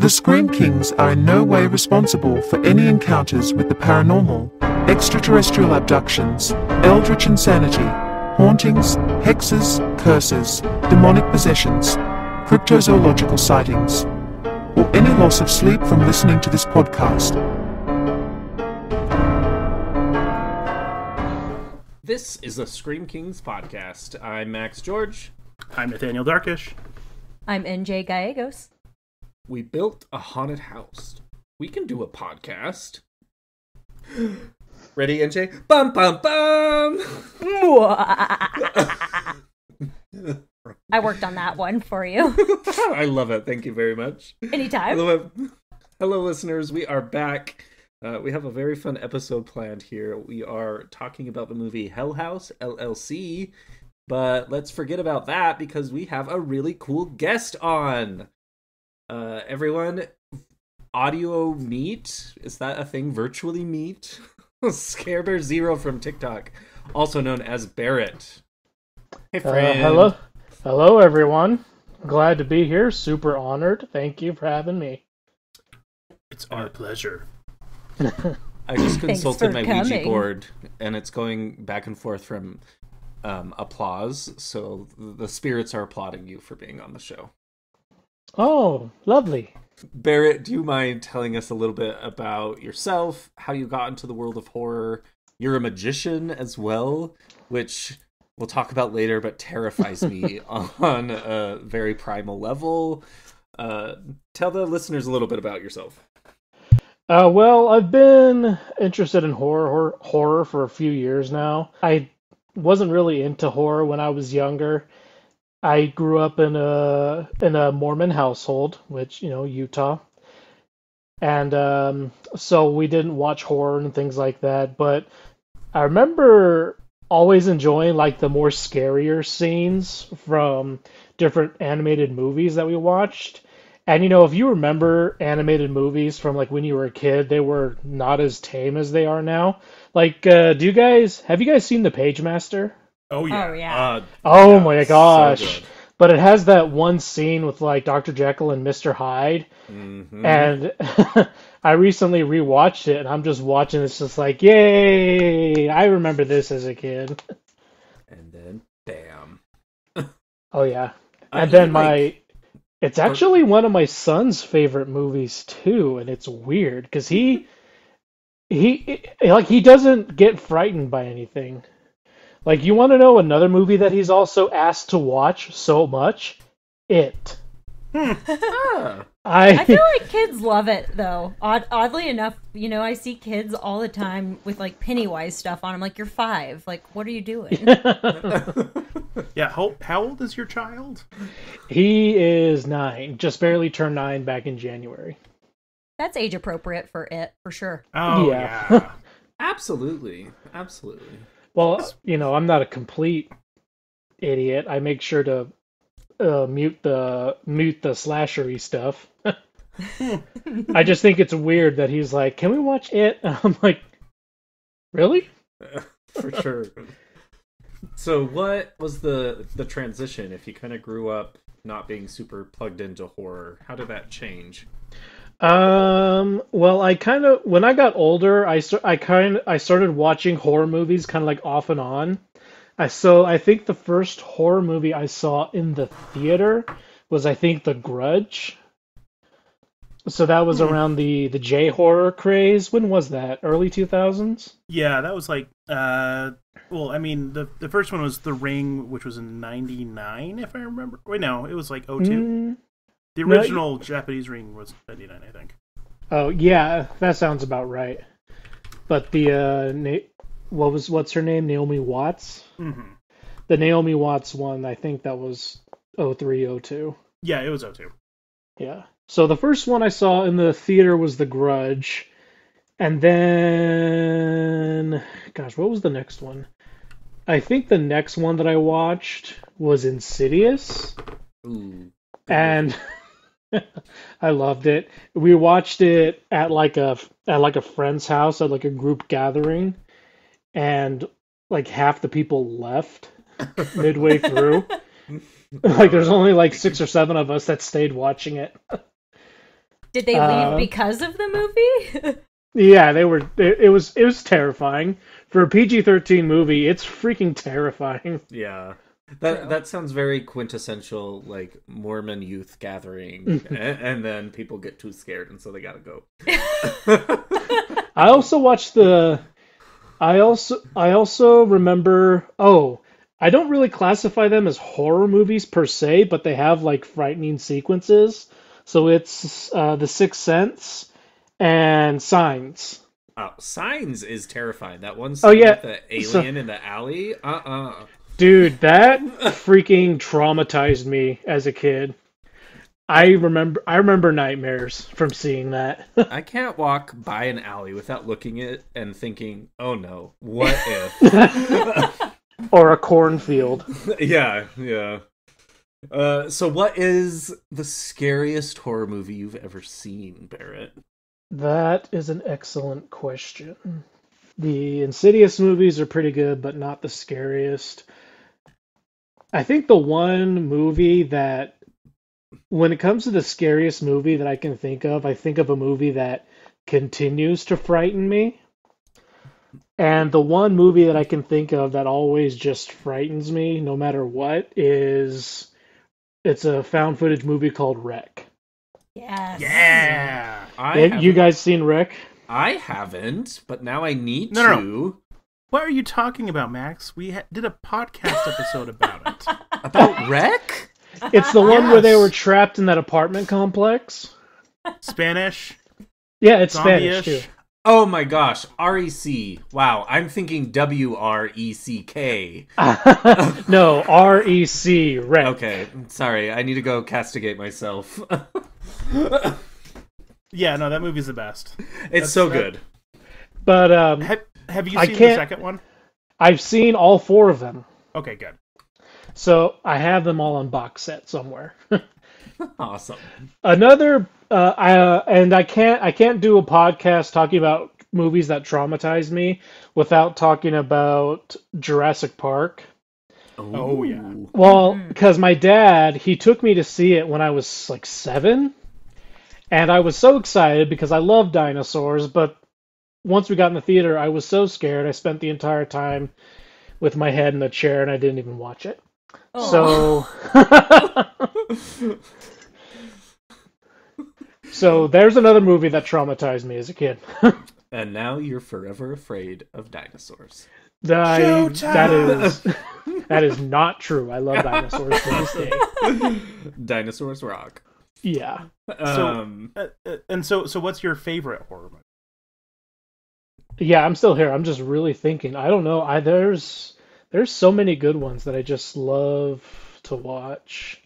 The Scream Kings are in no way responsible for any encounters with the paranormal, extraterrestrial abductions, eldritch insanity, hauntings, hexes, curses, demonic possessions, cryptozoological sightings, or any loss of sleep from listening to this podcast. This is the Scream Kings podcast. I'm Max George. I'm Nathaniel Darkish. I'm NJ Gallegos. We built a haunted house. We can do a podcast. Ready, NJ? Bum bum bum. I worked on that one for you. I love it. Thank you very much. Anytime. Hello, hello, listeners. We are back. Uh, we have a very fun episode planned here. We are talking about the movie Hell House LLC, but let's forget about that because we have a really cool guest on. Uh, everyone, audio meet is that a thing? Virtually meet. Scare Bear Zero from TikTok, also known as Barrett. Hey, Uh, friend. hello, hello, everyone. Glad to be here. Super honored. Thank you for having me. It's our pleasure. I just consulted for my Ouija board, and it's going back and forth from um, applause. So the spirits are applauding you for being on the show. Oh, lovely. Barrett, do you mind telling us a little bit about yourself, how you got into the world of horror? You're a magician as well, which we'll talk about later, but terrifies me on a very primal level. Uh, tell the listeners a little bit about yourself. Uh, well, I've been interested in horror, horror horror for a few years now. I wasn't really into horror when I was younger. I grew up in a in a Mormon household, which you know Utah, and um, so we didn't watch horror and things like that. But I remember always enjoying like the more scarier scenes from different animated movies that we watched. And you know, if you remember animated movies from like when you were a kid, they were not as tame as they are now. Like, uh, do you guys have you guys seen The Pagemaster? Oh yeah. Oh yeah. Uh, Oh Yeah, my gosh. good. but it has that one scene with like Dr. Jekyll and Mr. Hyde, mhm. and I recently rewatched it, and I'm just watching it's just like, yay! I remember this as a kid. and then, bam. Oh yeah, I and then like- my, it's actually one of my son's favorite movies too, and it's weird because he, he, like he doesn't get frightened by anything. Like you want to know another movie that he's also asked to watch so much? It. Ah, I feel like kids love it though. Odd, oddly enough, you know, I see kids all the time with like Pennywise stuff on. I'm like, you're five. Like, what are you doing? Yeah. How, how old is your child? He is nine, just barely turned nine back in January. That's age appropriate for it, for sure. Oh Yeah. yeah. absolutely, absolutely. Well, you know, I'm not a complete idiot. I make sure to uh, mute the mute the slashery stuff. I just think it's weird that he's like, "Can we watch it?" I'm like, "Really?" for sure. So, what was the the transition? If you kind of grew up not being super plugged into horror, how did that change? Um, well, I kind of when I got older, I I kind I started watching horror movies kind of like off and on. I so I think the first horror movie I saw in the theater was I think The Grudge. So that was around the the J horror craze. When was that? Early 2000s? Yeah, that was like uh well, I mean the the first one was The Ring, which was in ninety nine, if I remember. Wait no, it was like 02. Mm, The no, original Japanese ring was ninety nine, I think. oh yeah, that sounds about right. But the uh, Na- what was what's her name? Naomi Watts. Mm-hmm. The Naomi Watts one, I think that was 03, 02. Yeah, it was 02. Yeah. So the first one I saw in the theater was The Grudge. And then, gosh, what was the next one? I think the next one that I watched was Insidious. Ooh, And I loved it. We watched it at like a at like a friend's house at like a group gathering and like half the people left midway through. like there's only like six or seven of us that stayed watching it. Did they leave Uh, because of the movie? Yeah, they were. It, it was. It was terrifying for a PG thirteen movie. It's freaking terrifying. Yeah. That True. that sounds very quintessential, like Mormon youth gathering, and, and then people get too scared, and so they gotta go. I also watched the. I also. I also remember. Oh, I don't really classify them as horror movies per se, but they have like frightening sequences. So it's uh, the Sixth Sense and Signs. Oh, Signs is terrifying. That one. Oh, yeah. with the alien in the alley. Uh uh Dude, that freaking traumatized me as a kid. I remember I remember nightmares from seeing that. I can't walk by an alley without looking at it and thinking, "Oh no, what if?" or a cornfield. yeah, yeah. Uh, so, what is the scariest horror movie you've ever seen, Barrett? That is an excellent question. The Insidious movies are pretty good, but not the scariest. I think the one movie that, when it comes to the scariest movie that I can think of, I think of a movie that continues to frighten me. And the one movie that I can think of that always just frightens me, no matter what, is it's a found footage movie called REC. yes. Yeah. I you haven't- guys seen REC? I haven't, but now I need No, no, to. What are you talking about, Max? We ha- did a podcast episode about it. About Wreck? It's the one where they were trapped in that apartment complex. Spanish, Yeah, it's Spanish zombie-ish. too. Oh my gosh, REC. Wow, I'm thinking W R E C K. no, R E C, Wreck. Okay, sorry, I need to go castigate myself. Yeah, no, that movie's the best. it's so that- good. But um, Have Have you I seen the second one? I've seen all four of them, Okay, good. so I have them all on box set somewhere. Awesome. Another, uh, I, uh, and I can't, I can't do a podcast talking about movies that traumatize me without talking about Jurassic Park. Oh, yeah. Well, because my dad, he took me to see it when I was like seven, and I was so excited because I love dinosaurs. But once we got in the theater, I was so scared. I spent the entire time with my head in the chair, and I didn't even watch it. Oh. So, so there's another movie that traumatized me as a kid. And now you're forever afraid of dinosaurs. I- Showtime! that is that is not true. I love dinosaurs to this day. Dinosaurs rock. Yeah. So- Um, Uh, uh, and so, so what's your favorite horror movie? Yeah, I'm still here. I'm just really thinking. I don't know. I there's there's so many good ones that I just love to watch.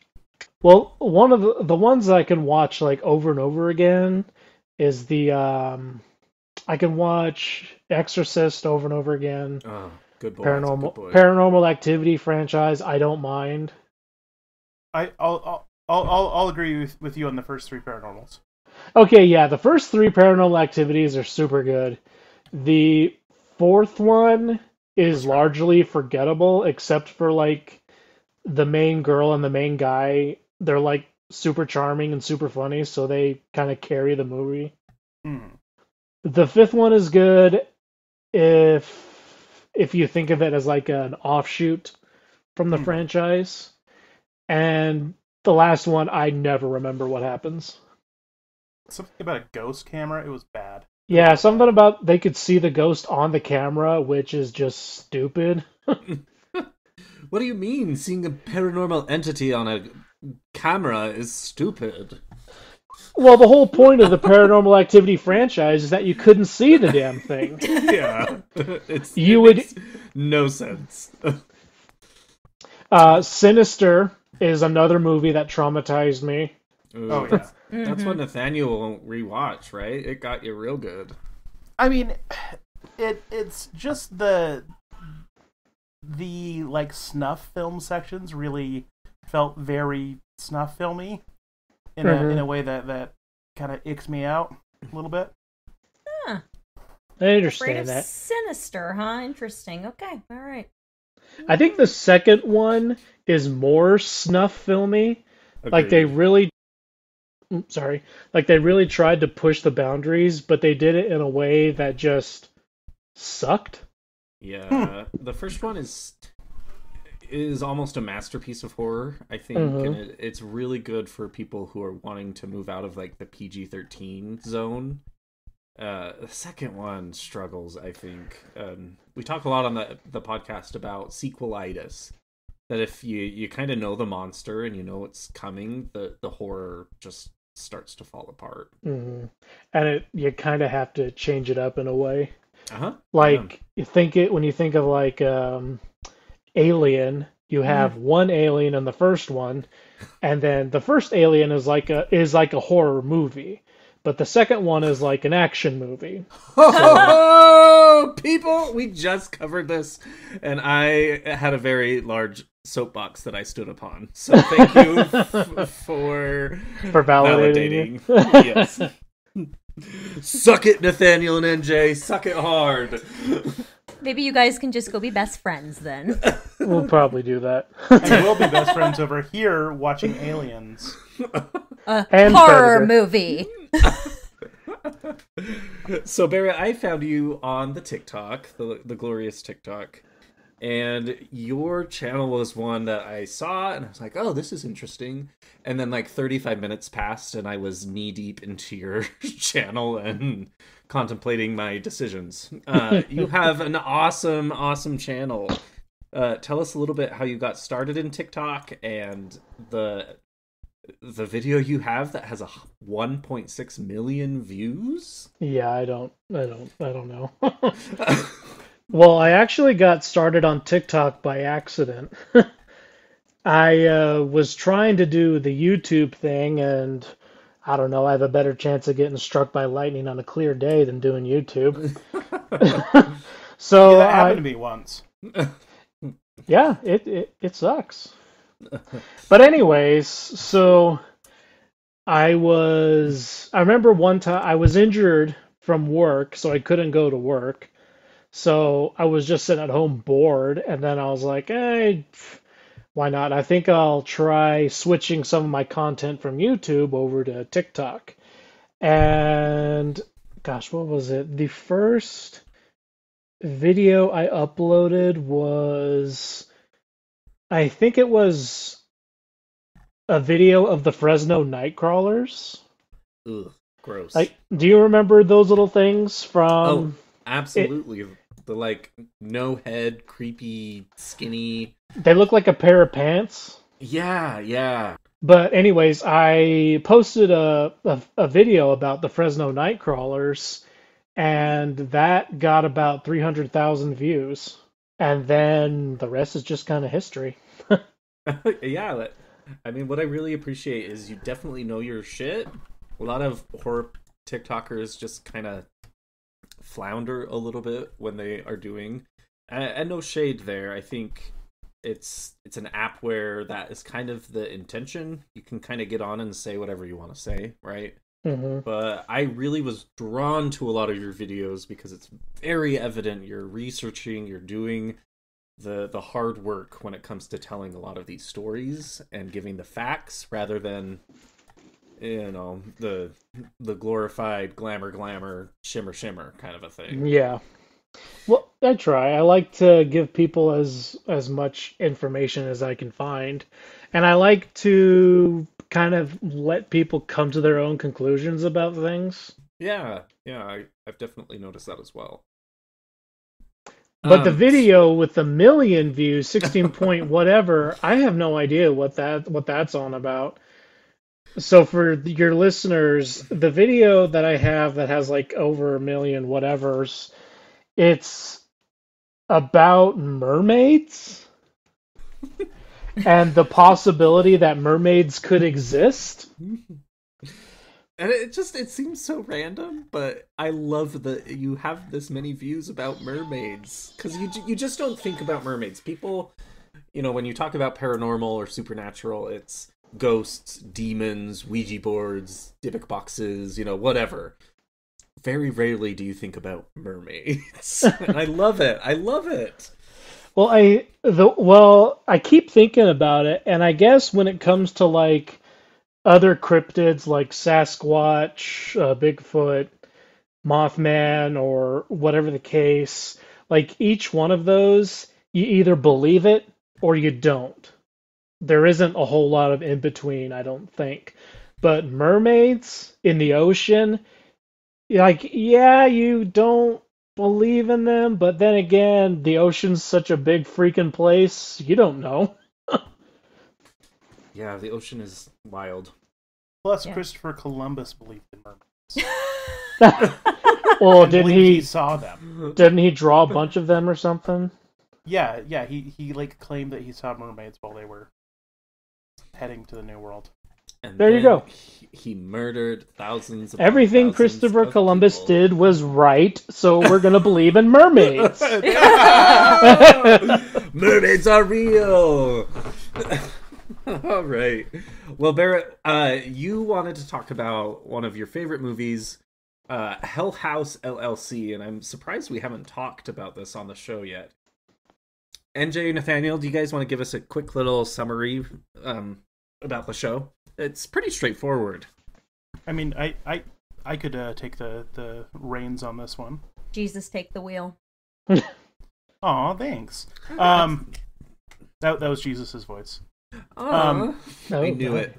Well, one of the the ones that I can watch like over and over again is the um I can watch Exorcist over and over again. oh, good boy. that's a Paranormal good boy. Paranormal Activity franchise, I don't mind. I, I'll, I'll, I'll, I'll, I'll agree with, with you on the first three paranormals. Okay, yeah, the first three Paranormal Activities are super good. The fourth one is largely forgettable, except for like the main girl and the main guy. They're like super charming and super funny, so they kind of carry the movie. Hmm. The fifth one is good if if you think of it as like an offshoot from the Hmm. franchise. And the last one, I never remember what happens. Something about a ghost camera. It was bad. Yeah, something about they could see the ghost on the camera, which is just stupid. What do you mean? Seeing a paranormal entity on a camera is stupid. Well, the whole point of the Paranormal Activity franchise is that you couldn't see the damn thing. Yeah, it's You would- makes no sense. Uh, Sinister is another movie that traumatized me. Ooh, Oh yeah. That's, that's what Nathaniel won't rewatch, right? It got you real good. I mean, it it's just the the like snuff film sections really felt very snuff filmy in a Mhm. in a way that that kind of icks me out a little bit. I Afraid understand of that. sinister, huh? Interesting. Okay, all right. I think the second one is more snuff filmy. Like they really sorry, like they really tried to push the boundaries, but they did it in a way that just sucked. Yeah, the first one is is almost a masterpiece of horror, I think, Mhm. and it, it's really good for people who are wanting to move out of like the PG thirteen zone. Uh, the second one struggles, I think. Um, we talk a lot on the the podcast about sequelitis. That if you you kind of know the monster and you know it's coming, the the horror just starts to fall apart. hmm And it you kind of have to change it up in a way. Uh huh. Like you think it when you think of like um, Alien, you have one alien in the first one, and then the first Alien is like a is like a horror movie, but the second one is like an action movie. Oh, people, we just covered this, and I had a very large soapbox that I stood upon. So thank you f- for For validating, validating. yes. Suck it, Nathaniel and NJ. Suck it hard. Maybe you guys can just go be best friends then. we'll probably do that. And we'll be best friends over here watching Aliens. A And horror Predator. movie. So Barry, I found you on the TikTok, the the glorious TikTok, and your channel was one that I saw, and I was like, "Oh, this is interesting." And then like 35 minutes passed, and I was knee deep into your channel and contemplating my decisions. Uh, you have an awesome, awesome channel. Uh, tell us a little bit how you got started in TikTok and the the video you have that has a 1.6 million views. Yeah, I don't, I don't, I don't know. well, I actually got started on TikTok by accident. I uh, was trying to do the YouTube thing, and I don't know, I have a better chance of getting struck by lightning on a clear day than doing YouTube. so Yeah, that happened I, to me once. yeah, it, it it sucks. But anyways, so I was I remember one time I was injured from work, so I couldn't go to work. So I was just sitting at home bored, and then I was like, "Hey, why not? I think I'll try switching some of my content from YouTube over to TikTok." And gosh, what was it? The first video I uploaded was I think it was a video of the Fresno Nightcrawlers. Ugh, gross. Like, do you remember those little things from? oh, absolutely. The like no head, creepy, skinny. They look like a pair of pants. Yeah, yeah. But anyways, I posted a, a a video about the Fresno Nightcrawlers, and that got about three hundred thousand views. And then the rest is just kind of history. yeah, that- I mean, what I really appreciate is you definitely know your shit. A lot of horror TikTokers just kind of flounder a little bit when they are doing, and, and no shade there. I think it's it's an app where that is kind of the intention. You can kind of get on and say whatever you want to say, right? hmm but I really was drawn to a lot of your videos because it's very evident you're researching, you're doing the the hard work when it comes to telling a lot of these stories and giving the facts rather than you know the the glorified glamour glamour shimmer shimmer kind of a thing. Yeah. Well, I try. I like to give people as as much information as I can find, and I like to kind of let people come to their own conclusions about things. Yeah, yeah, I, I've definitely noticed that as well. But the Um, video with the million views, 16 point whatever, I have no idea what that what that's on about. So for your listeners, the video that I have that has like over a million whatevers, it's about mermaids? And the possibility that mermaids could exist. and it just it seems so random but i love that you have this many views about mermaids. Because you, you just don't think about mermaids. People you know when you talk about paranormal or supernatural it's ghosts demons ouija boards dybbuk boxes you know whatever. Very rarely do you think about mermaids. And i love it. I love it. Well, I the well, I keep thinking about it, and I guess when it comes to like other cryptids like Sasquatch, uh, Bigfoot, Mothman, or whatever the case, like each one of those, you either believe it or you don't. There isn't a whole lot of in between, I don't think. But mermaids in the ocean, like, yeah, you don't believe in them, but then again, the ocean's such a big freaking place, you don't know. Yeah, the ocean is wild. Plus, Yeah. Christopher Columbus believed in mermaids. Well, didn't he? he saw them? Didn't he draw a bunch of them or something? Yeah, yeah. He he like claimed that he saw mermaids while they were heading to the New World. And There you go. He, he murdered thousands. upon Everything thousands Christopher of Columbus people. did was right, so we're gonna believe in mermaids. Mermaids are real. All right. Well, Barrett, uh, you wanted to talk about one of your favorite movies, uh, Hell House LLC, and I'm surprised we haven't talked about this on the show yet. NJ Nathaniel, do you guys want to give us a quick little summary um, about the show? It's pretty straightforward. I mean, I I I could uh, take the the reins on this one. Jesus, take the wheel. Aw, thanks. Um, that that was Jesus's voice. Um, Oh, I knew it.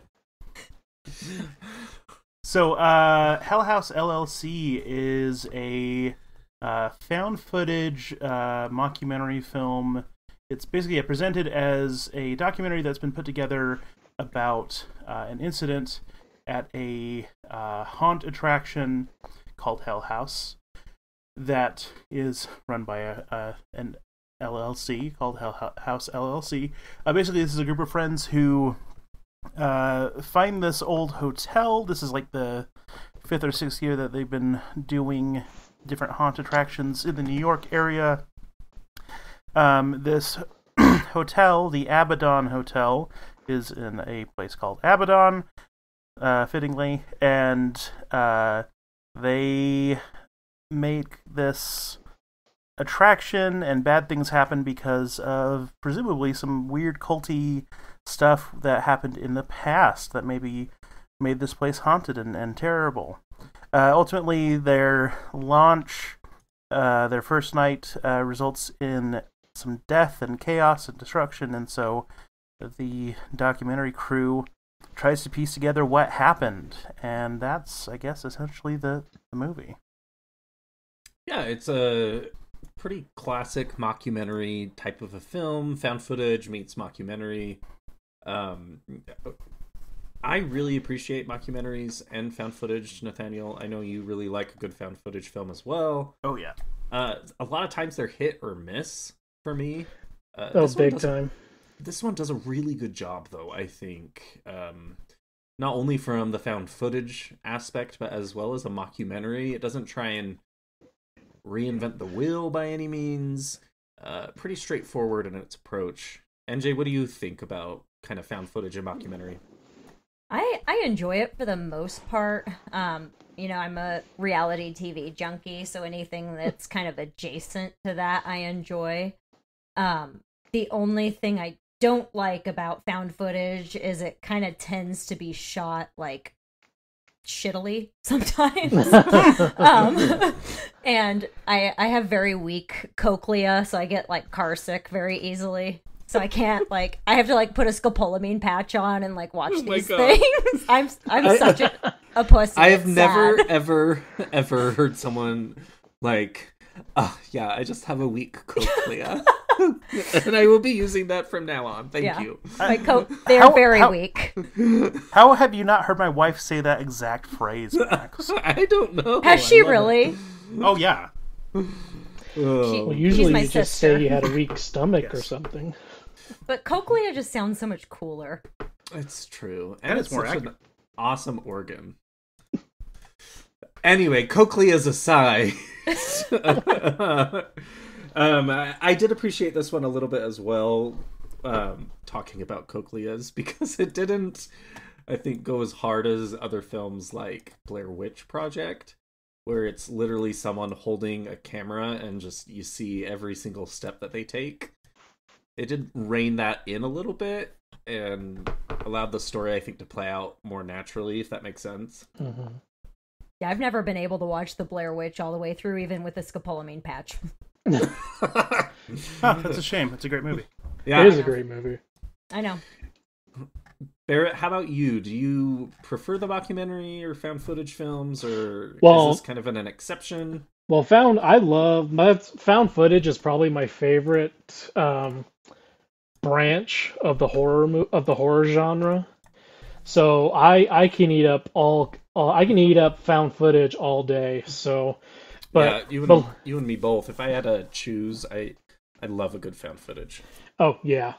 So, uh, Hell House LLC is a uh, found footage uh, mockumentary film. It's basically presented as a documentary that's been put together about uh, an incident at a uh, haunt attraction called Hell House that is run by a, a an LLC called Hell House LLC. Uh, basically, this is a group of friends who uh, find this old hotel. This is like the fifth or sixth year that they've been doing different haunt attractions in the New York area. Um, this hotel, the Abaddon Hotel, is in a place called Abaddon, uh, fittingly, and uh, they make this attraction, and bad things happen because of presumably some weird culty stuff that happened in the past that maybe made this place haunted and, and terrible. Uh, ultimately, their launch, uh, their first night, uh, results in some death and chaos and destruction, and so the documentary crew tries to piece together what happened, and that's, I guess, essentially the, the movie. Yeah, it's a pretty classic mockumentary type of a film. Found footage meets mockumentary. Um, I really appreciate mockumentaries and found footage, Nathaniel. I know you really like a good found footage film as well. Oh yeah, Uh, a lot of times they're hit or miss for me. Uh, Oh, big time. This one does a really good job, though. I think, um, not only from the found footage aspect, but as well as a mockumentary. It doesn't try and reinvent the wheel by any means. Uh, pretty straightforward in its approach. NJ, what do you think about kind of found footage and mockumentary? I I enjoy it for the most part. Um, you know, I'm a reality TV junkie, so anything that's kind of adjacent to that, I enjoy. Um, the only thing I don't like about found footage is it kind of tends to be shot like shittily sometimes. um, and I I have very weak cochlea, so I get like car sick very easily. So I can't like I have to like put a scopolamine patch on and like watch Oh these God. things. I'm I'm I- such a, a pussy. I have It's never, sad. ever, ever heard someone like, oh, yeah, I just have a weak cochlea. and I will be using that from now on. Thank Yeah. you. My uh, co- they're How- very how- weak. how have you not heard my wife say that exact phrase, Max? I don't know. Has I she love it. really? oh yeah, Oh. Well, usually my you just say you had a weak stomach or something. But cochlea just sounds so much cooler. It's true. And And it's it's more such an awesome organ. Anyway, cochleas aside. um, I, I did appreciate this one a little bit as well, um, talking about cochleas, because it didn't, I think, go as hard as other films like Blair Witch Project, where it's literally someone holding a camera and just you see every single step that they take. It did rein that in a little bit, and allowed the story I think to play out more naturally, if that makes sense. hmm Yeah, I've never been able to watch the Blair Witch all the way through, even with the scopolamine patch. Huh, that's a shame. It's a great movie. yeah, It is a great movie. I know. Barrett, how about you? Do you prefer the documentary or found footage films, or Well- is this kind of an, an exception? Well, found I love my found footage is probably my favorite um, branch of the horror of the horror genre. So I I can eat up all, all I can eat up found footage all day. So, but yeah, you and but- you and me both. If I had to choose, I I love a good found footage. Oh yeah,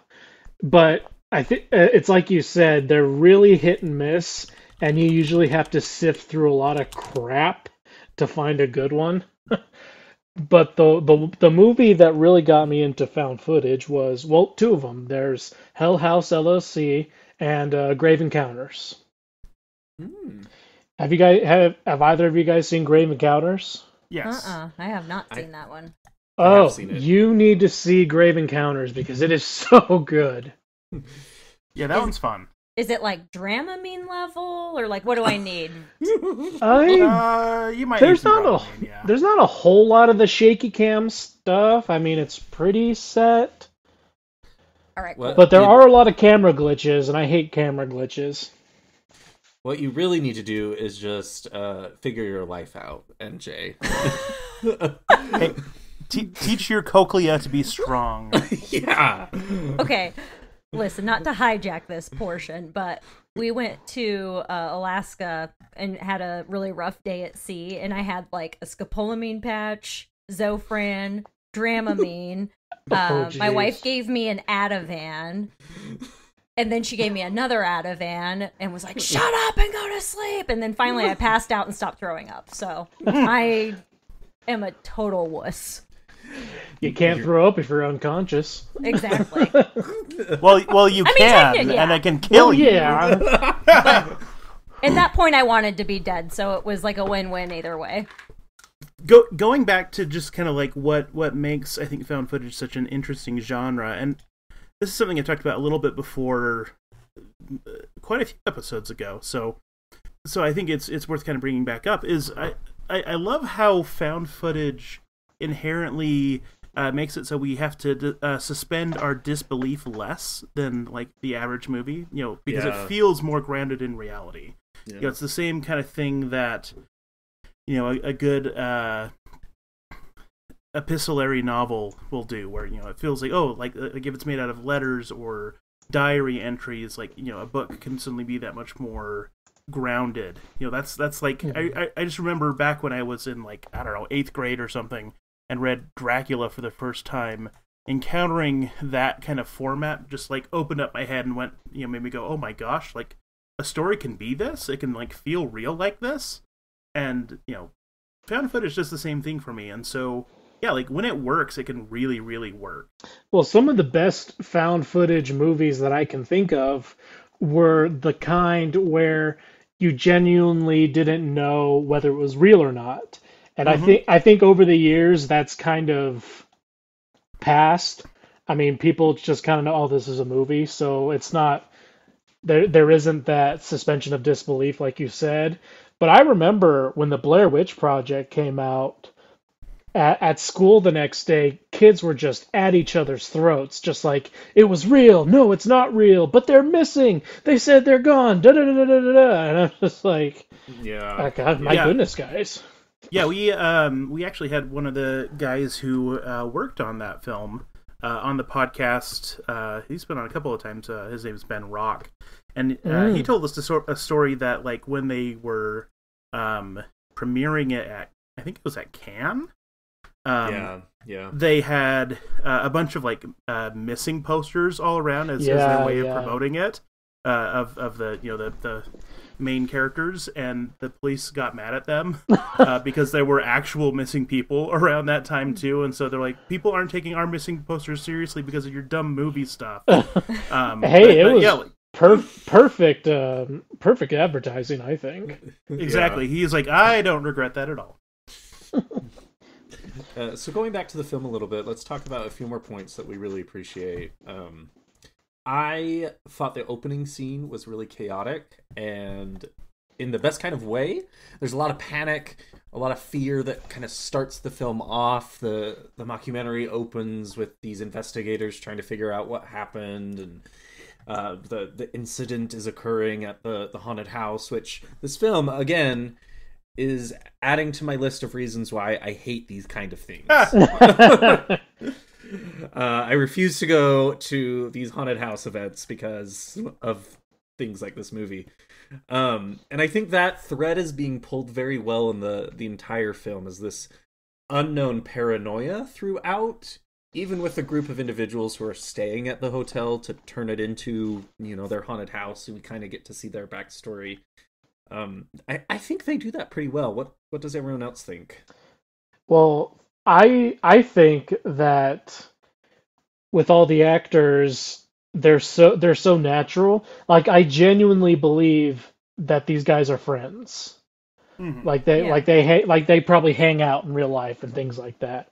but I think uh, it's like you said, they're really hit and miss, and you usually have to sift through a lot of crap to find a good one. but the the the movie that really got me into found footage was well, two of them. There's Hell House LLC and uh, Grave Encounters. Hmm. Have you guys have have either of you guys seen Grave Encounters? Yes. Uh-uh. I have not I- seen that one. I have Oh, seen it. you need to see Grave Encounters because it is so good. Yeah, that Is- one's fun. Is it like Dramamine level, or like what do I need? I Uh, you might. there's need some not a yeah. there's not a whole lot of the shaky cam stuff. I mean, it's pretty set, All right, What? cool. but there You- are a lot of camera glitches, and I hate camera glitches. What you really need to do is just uh, figure your life out, NJ. Hey, te- teach your cochlea to be strong. yeah. okay listen not to hijack this portion but we went to uh, alaska and had a really rough day at sea and i had like a scopolamine patch zofran dramamine Oh, uh, my wife gave me an ativan and then she gave me another ativan and was like shut up and go to sleep. And then finally i mm. passed out and stopped throwing up. So mm. i am a total wuss. You can't throw up if you're unconscious. exactly. Well, well, you I mean, can, technically, yeah. and I can kill Oh you. yeah, at that point i wanted to be dead so it was like a win-win either way. Go, going back to just kind of like what what makes I think found footage such an interesting genre, and this is something I talked about a little bit before, uh, quite a few episodes ago. So, so I think it's it's worth kind of bringing back up. Is I I, I love how found footage inherently uh, makes it so we have to uh, suspend our disbelief less than like the average movie. You know, because Yeah. it feels more grounded in reality. You know, it's the same kind of thing that you know a, a good uh, epistolary novel will do, where you know it feels like oh, like uh, like if it's made out of letters or diary entries, like you know a book can suddenly be that much more grounded. You know, that's that's like I, I I just remember back when I was in like I don't know eighth grade or something and read Dracula for the first time. Encountering that kind of format just like opened up my head and went, you know, made me go, oh my gosh, like a story can be this. It can like feel real like this, and you know, found footage does the same thing for me. And so, yeah, like when it works, it can really, really work. Well, some of the best found footage movies that I can think of were the kind where you genuinely didn't know whether it was real or not. And I Mhm. think I think over the years that's kind of passed. I mean, people just kind of know, oh, this is a movie, so it's not there. There isn't that suspension of disbelief, like you said. But I remember when the Blair Witch Project came out at, at school the next day, kids were just at each other's throats, just like it was real. No, it's not real, but they're missing. They said they're gone. Da da da da da da. And I'm just like, Yeah. oh, God, my Yeah. goodness, guys. Yeah, we um we actually had one of the guys who uh, worked on that film uh, on the podcast. Uh, he's been on a couple of times. Uh, his name is Ben Rock, and uh, he Mm. told us a, a story that like when they were um premiering it at I think it was at Cannes. Um, yeah. Yeah. they had uh, a bunch of like uh, missing posters all around as, as their way yeah. of promoting it uh, of of the you know the the main characters and the police got mad at them uh, because there were actual missing people around that time too and so they're like people aren't taking our missing posters seriously because of your dumb movie stuff um, Hey, it but was- yeah like, Per- perfect, um, perfect advertising, I think. exactly he's like i don't regret that at all Uh, so going back to the film a little bit, let's talk about a few more points that we really appreciate. Um, I thought the opening scene was really chaotic and in the best kind of way. There's a lot of panic, a lot of fear that kind of starts the film off. The the mockumentary opens with these investigators trying to figure out what happened and uh, the the incident is occurring at the the haunted house, which this film again is adding to my list of reasons why I hate these kind of things. uh, I refuse to go to these haunted house events because of things like this movie. Um, and I think that thread is being pulled very well in the the entire film is this unknown paranoia throughout even with a group of individuals who are staying at the hotel to turn it into you know their haunted house and we kind of get to see their backstory um I, I think they do that pretty well what what does everyone else think Well, I I think that with all the actors, they're so they're so natural. Like I genuinely believe that these guys are friends. Mhm. Like they Yeah. like they ha- like they probably hang out in real life and things like that.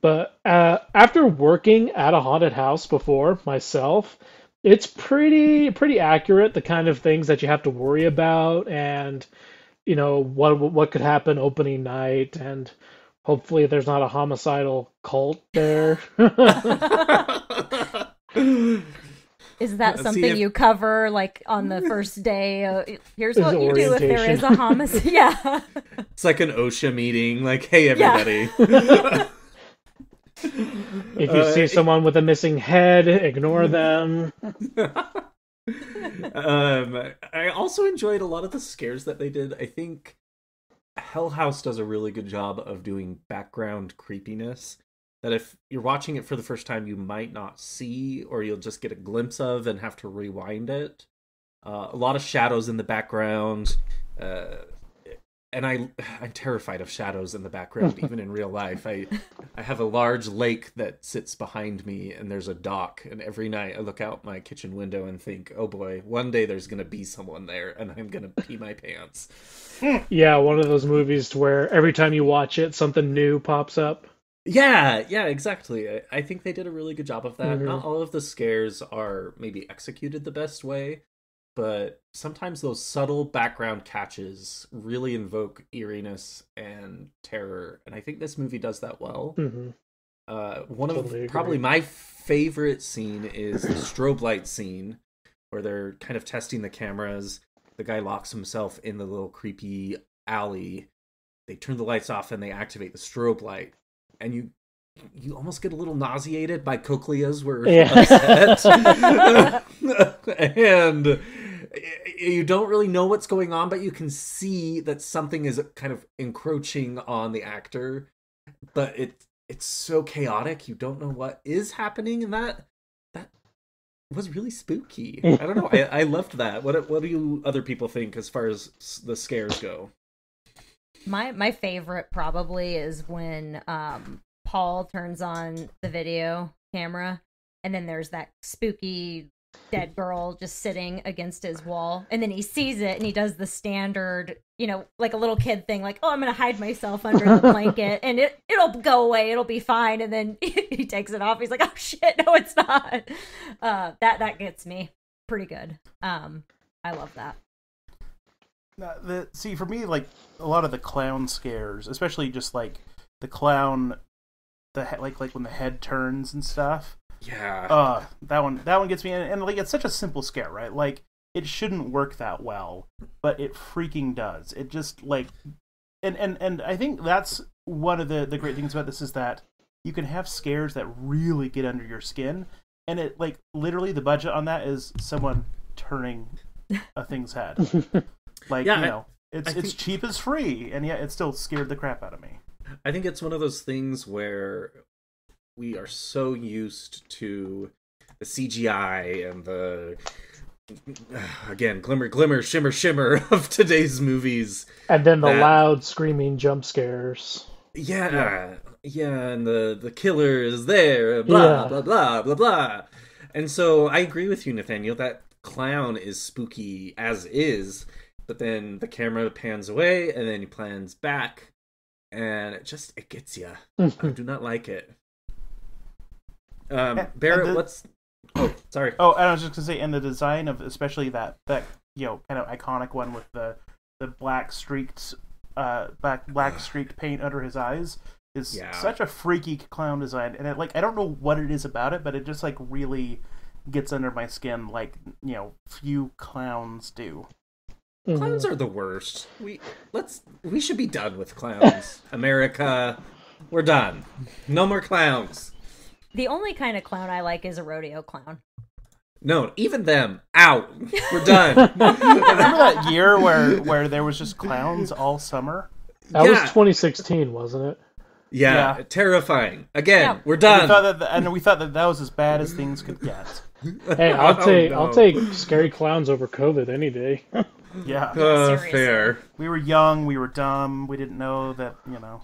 But uh, after working at a haunted house before myself, it's pretty pretty accurate the kind of things that you have to worry about and you know what what could happen opening night and hopefully there's not a homicidal cult there. Is that something if- you cover like on the first day? Uh, here's Is what you do if there is a homicide. Yeah. it's like an osha meeting like hey Yeah. if you Uh, see someone with a missing head, ignore them. um, I also enjoyed a lot of the scares that they did. I think Hell House does a really good job of doing background creepiness that if you're watching it for the first time, you might not see, or you'll just get a glimpse of and have to rewind it. Uh, a lot of shadows in the background. Uh, and I, I'm terrified of shadows in the background, even in real life. I, I have a large lake that sits behind me, and there's a dock. And every night I look out my kitchen window and think, "Oh boy, one day there's gonna be someone there, and I'm gonna pee my pants." Yeah, one of those movies where every time you watch it, something new pops up. Yeah, yeah, exactly. I, I think they did a really good job of that. Mhm. Not all of the scares are maybe executed the best way, but sometimes those subtle background catches really invoke eeriness and terror, and I think this movie does that well. hmm Uh, one Totally of agree. probably my favorite scene is the strobe light scene, where they're kind of testing the cameras. The guy locks himself in the little creepy alley. They turn the lights off and they activate the strobe light, and you you almost get a little nauseated. by cochleas where Yeah. upset, and you don't really know what's going on, but you can see that something is kind of encroaching on the actor. But it it's so chaotic you don't know what is happening and that that was really spooky. I don't know i, I loved that. What what do you other people think as far as the scares go? My my favorite probably is when um Paul turns on the video camera and then there's that spooky dead girl just sitting against his wall. And then he sees it and he does the standard you know like a little kid thing like oh i'm gonna hide myself under the blanket and it it'll go away it'll be fine. And then he takes it off. He's like oh shit no it's not. Uh that that gets me pretty good. Um i love that. Uh, the see for me like a lot of the clown scares, especially just like the clown, the he- like like when the head turns and stuff. Yeah Uh that one that one gets me, and, and like it's such a simple scare, right? Like it shouldn't work that well, but it freaking does. It just like, and and and I think that's one of the the great things about this is that you can have scares that really get under your skin, and it like literally the budget on that is someone turning a thing's head. Like Yeah, you I- know, it's I it's think- cheap as free, and yet it still scared the crap out of me. i think it's one of those things where we are so used to the cgi and the again glimmer glimmer shimmer shimmer of today's movies And then the That- loud screaming jump scares. yeah, yeah, and the the killer is there, blah Yeah. blah blah blah blah. And so I agree with you, Nathaniel. That clown is spooky as is, but then the camera pans away and then he plans back, and it just it gets you. I mm-hmm. do not like it. Um, And- Barrett, and the- what's oh Sorry. Oh, and I was just gonna say, and the design of especially that that you know kind of iconic one with the the black streaked uh black black streaked paint under his eyes is Yeah. such a freaky clown design, and it like I don't know what it is about it, but it just like really gets under my skin, like you know few clowns do. Clowns are the worst. We let's we should be done with clowns. America, we're done. No more clowns. The only kind of clown I like is a rodeo clown. No, even them. Out. We're done. Remember that year where where there was just clowns all summer? That Yeah. was 2016, wasn't it? yeah, Yeah. terrifying. Again, Yeah. we're We done. thought that, and we thought that that was as bad as things could get. Hey, I'll Oh, take no. I'll take scary clowns over COVID any day. Yeah, Uh, fair. we were young, we were dumb, we didn't know that you know.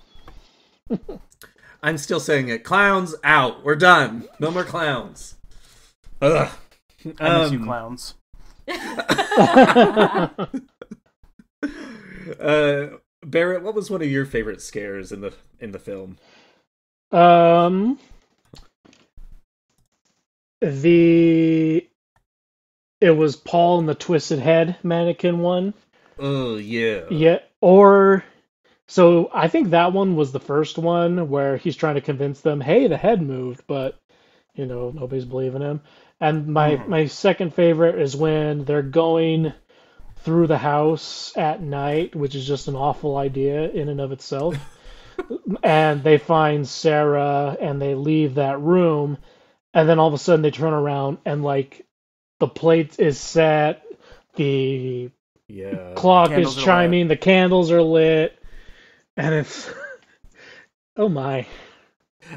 I'm still saying it. Clowns out. We're done. No more clowns. Ugh. I miss you, Um, clowns. uh, Barrett, what was one of your favorite scares in the in the film? Um, the it was Paul and the Twisted Head mannequin one. Oh yeah. Yeah, or so I think that one was the first one where he's trying to convince them, "Hey, the head moved," but you know nobody's believing him. And my Hmm. my second favorite is when they're going through the house at night, which is just an awful idea in and of itself. and they find Sarah and they leave that room, and then all of a sudden they turn around and like the plate is set, the Yeah. clock Candles is chiming, the candles are lit, and it's oh my.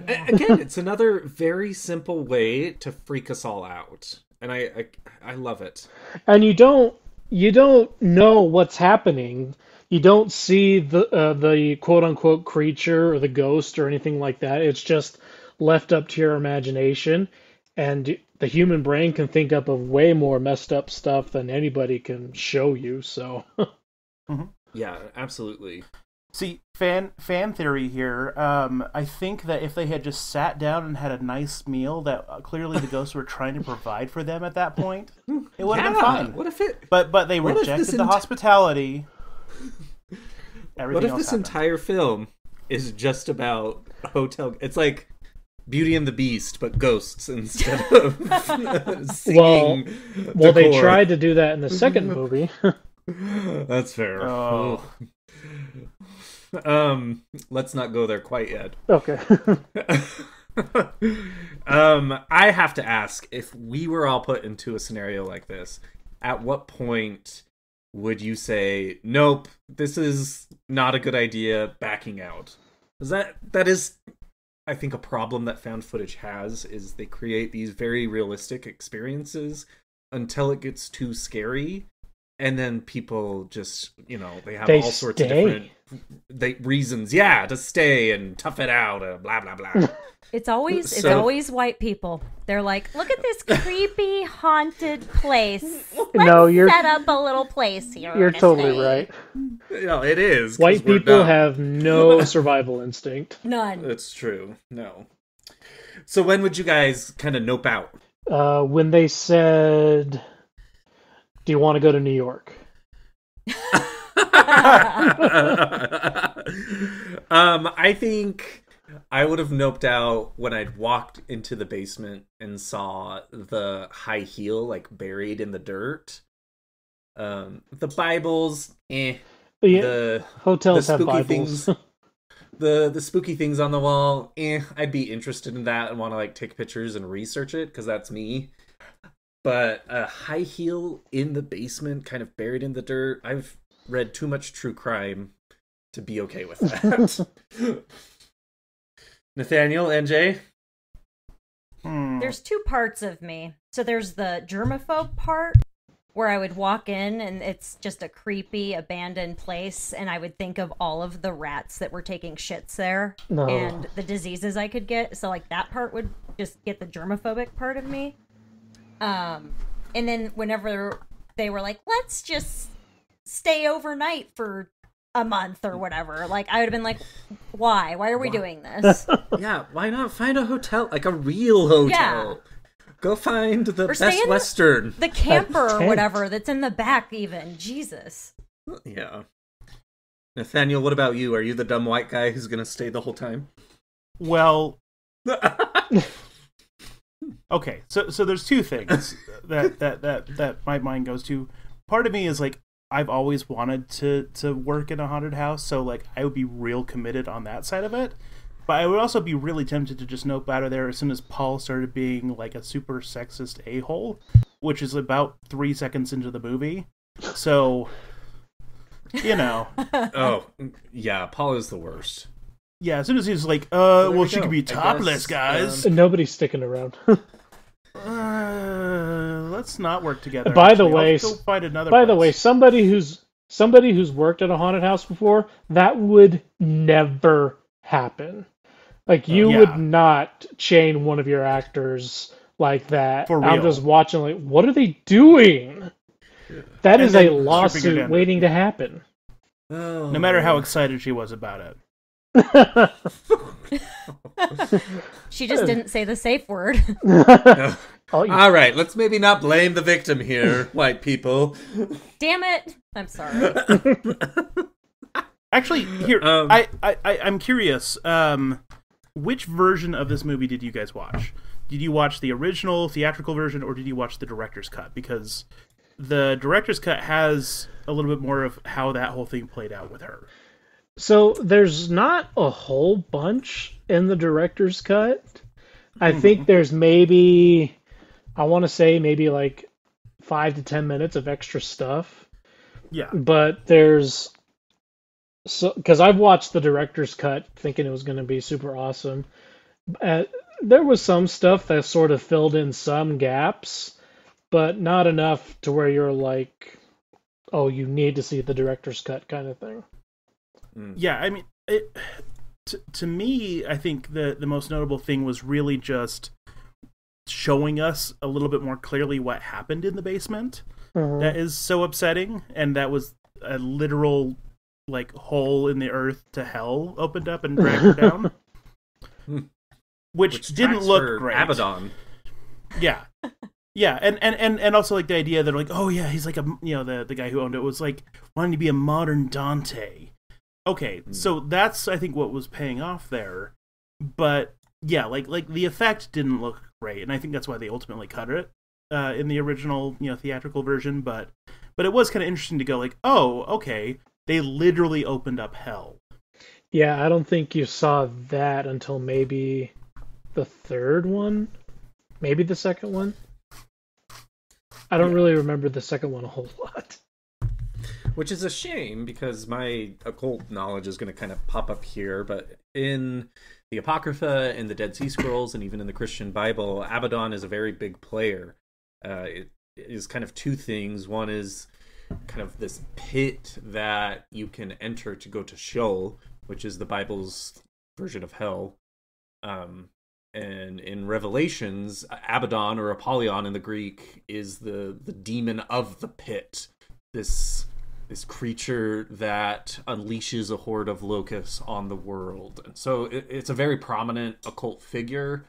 Again, it's another very simple way to freak us all out, and I I, I love it. And you don't you don't know what's happening. You don't see the uh, the quote unquote creature or the ghost or anything like that. It's just left up to your imagination, and the human brain can think up of way more messed up stuff than anybody can show you. So Yeah, absolutely. See, fan fan theory here. Um, I think that if they had just sat down and had a nice meal, that uh, clearly the ghosts were trying to provide for them at that point, it would have yeah. been fine. What if it? But but they rejected the ent- hospitality. Everything What if this happened. entire film is just about hotel? It's like Beauty and the Beast, but ghosts instead of singing. well, they tried to do that in the second movie. That's fair. Oh. Um, let's not go there quite yet. okay. um, I have to ask if we were all put into a scenario like this, at what point would you say, "Nope, this is not a good idea," backing out? Is that that is, I think, a problem that found footage has is they create these very realistic experiences until it gets too scary, and then people just you know they have They all sorts of different they reasons, yeah, to stay and tough it out, uh, blah blah blah. It's always it's always white people. They're like, look at this creepy haunted place. Let's No, you're- set up a little place here. You're totally stay." right. No, it is. 'cause White we're people dumb. have no survival instinct. None. That's true. No. So when would you guys kind of nope out? Uh, when they said, "Do you want to go to New York?" um, I think I would have noped out when I'd walked into the basement and saw the high heel like buried in the dirt. Um, the Bibles, eh. Yeah, The hotels the have spooky Bibles. things- the the spooky things on the wall, eh, I'd be interested in that and want to like take pictures and research it because that's me. But a high heel in the basement, kind of buried in the dirt. I've read too much true crime to be okay with that. Nathaniel, NJ, Hmm. There's two parts of me. So there's the germaphobe part where I would walk in and it's just a creepy abandoned place and I would think of all of the rats that were taking shits there No. and the diseases I could get. So like that part would just get the germophobic part of me. Um and then whenever they were like, "Let's just stay overnight for a month or whatever." Like I would have been like, "Why? Why are we doing this?" yeah, why not find a hotel like a real hotel? Yeah. Go find the Or best in the- western. The camper or whatever that's in the back, even. Jesus. Yeah. Nathaniel, what about you? Are you the dumb white guy who's gonna stay the whole time? Well, okay. So so there's two things that that that that my mind goes to. Part of me is like I've always wanted to to work in a haunted house, so like I would be real committed on that side of it. But I would also be really tempted to just nope out of there as soon as Paul started being like a super sexist a hole, which is about three seconds into the movie. So, you know, oh, yeah, Paul is the worst. yeah. As soon as he's like, uh, there well, we she go. could be I guess, topless, guys. um, And nobody's sticking around. Uh, let's not work together. By the way, I'll find another. By the way, somebody who's somebody who's worked at a haunted house before, that would never happen. Like you Yeah. would not chain one of your actors like that. For I'm just watching like what are they doing? That And is a lawsuit waiting to happen. Oh. no matter how excited she was about it, She just didn't say the safe word. Oh, All right, let's maybe not blame the victim here, white people. Damn it. I'm sorry. actually, here Um, I, I I I'm curious. Um, which version of this movie did you guys watch? Did you watch the original theatrical version, or did you watch the director's cut? Because the director's cut has a little bit more of how that whole thing played out with her. So there's not a whole bunch in the director's cut. I think there's maybe I want to say maybe like 5 to 10 minutes of extra stuff, Yeah, but there's so cuz I've watched the director's cut thinking it was going to be super awesome. Uh, there was some stuff that sort of filled in some gaps, but not enough to where you're like oh, you need to see the director's cut kind of thing. yeah. I mean, it, to to me, I think the the most notable thing was really just showing us a little bit more clearly what happened in the basement. Mhm. that is so upsetting and that was a literal like hole in the earth to hell opened up and dragged her down which, Which didn't look great Abaddon. yeah yeah and, and and and also like the idea that like oh yeah he's like a you know the the guy who owned it was like wanting to be a modern dante okay so that's i think what was paying off there but yeah like like the effect didn't look great and i think that's why they ultimately cut it uh, in the original you know theatrical version but but it was kind of interesting to go like oh okay they literally opened up hell Yeah, I don't think you saw that until maybe the third one, maybe the second one. I don't really remember the second one a whole lot. Which is a shame because my occult knowledge is going to kind of pop up here. But in the Apocrypha, in the Dead Sea Scrolls, and even in the Christian Bible, Abaddon is a very big player. Uh, it is kind of two things. One is kind of this pit that you can enter to go to Sheol, which is the Bible's version of hell. Um, and in Revelations, Abaddon or Apollyon in the Greek is the the demon of the pit. This this creature that unleashes a horde of locusts on the world. And so it, it's a very prominent occult figure.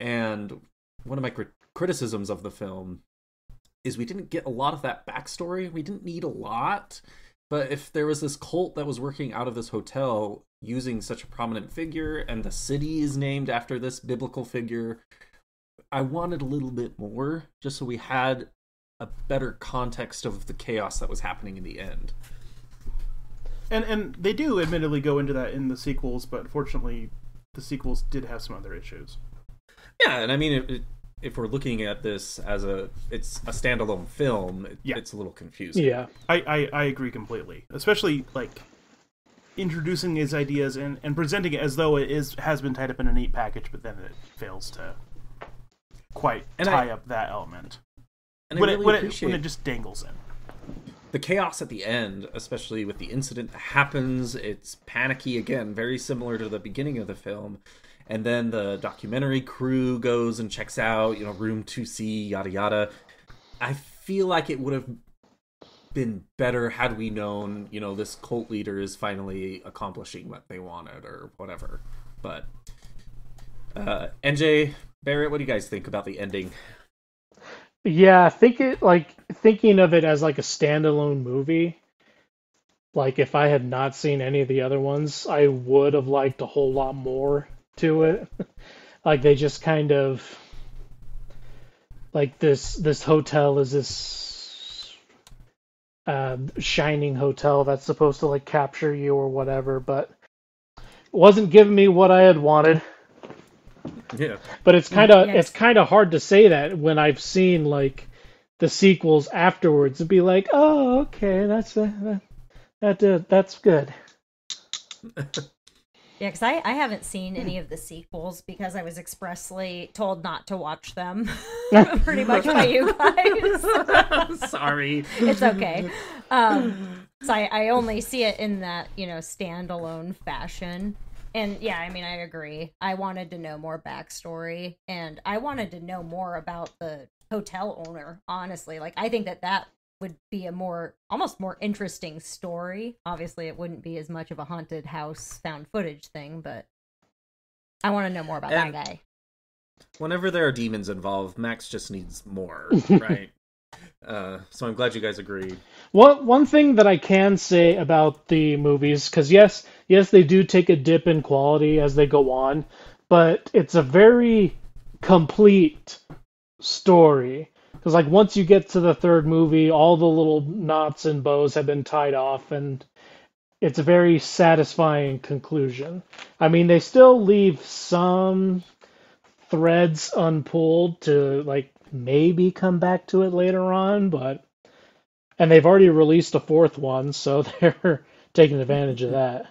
And one of my crit- criticisms of the film is we didn't get a lot of that backstory. We didn't need a lot. But if there was this cult that was working out of this hotel using such a prominent figure and the city is named after this biblical figure, I wanted a little bit more just so we had a better context of the chaos that was happening in the end. and and they do admittedly go into that in the sequels but unfortunately the sequels did have some other issues Yeah, and I mean, it, it, if we're looking at this as a it's a standalone film, it, Yeah. it's a little confusing. Yeah. I, I, I agree completely. Especially like introducing these ideas and, and presenting it as though it is has been tied up in a neat package, but then it fails to quite And tie I- up that element. And I When, really it, when, it, appreciate when it just dangles in. the chaos at the end, especially with the incident that happens. It's panicky again, very similar to the beginning of the film. And then the documentary crew goes and checks out, you know, room 2C, yada yada. I feel like it would have been better had we known, you know, this cult leader is finally accomplishing what they wanted or whatever. But uh NJ, Barrett, what do you guys think about the ending? Yeah, think it like thinking of it as like a standalone movie. Like if I had not seen any of the other ones, I would have liked a whole lot more to it. like they just kind of like this this hotel is this uh, shining hotel that's supposed to like capture you or whatever, but it wasn't giving me what I had wanted. Yeah. But it's kind of Yes. it's kind of hard to say that when I've seen like the sequels afterwards and be like, "Oh, okay, that's uh, that that uh, that's good." Yeah, because I, I haven't seen any of the sequels because I was expressly told not to watch them pretty much by you guys. Sorry. it's okay. Um, so I, I only see it in that, you know, standalone fashion. And yeah, I mean, I agree. I wanted to know more backstory and I wanted to know more about the hotel owner, honestly. Like, I think that that would be a more, almost more interesting story. Obviously, it wouldn't be as much of a haunted house found footage thing, but I want to know more about And- that guy. Whenever there are demons involved, Max just needs more, right? uh, so I'm glad you guys agreed. One one thing that I can say about the movies, because yes, yes, they do take a dip in quality as they go on, but it's a very complete story. Because like once you get to the third movie, all the little knots and bows have been tied off, and it's a very satisfying conclusion. I mean, they still leave some threads unpulled to like maybe come back to it later on, but and they've already released a fourth one, so they're taking advantage of that.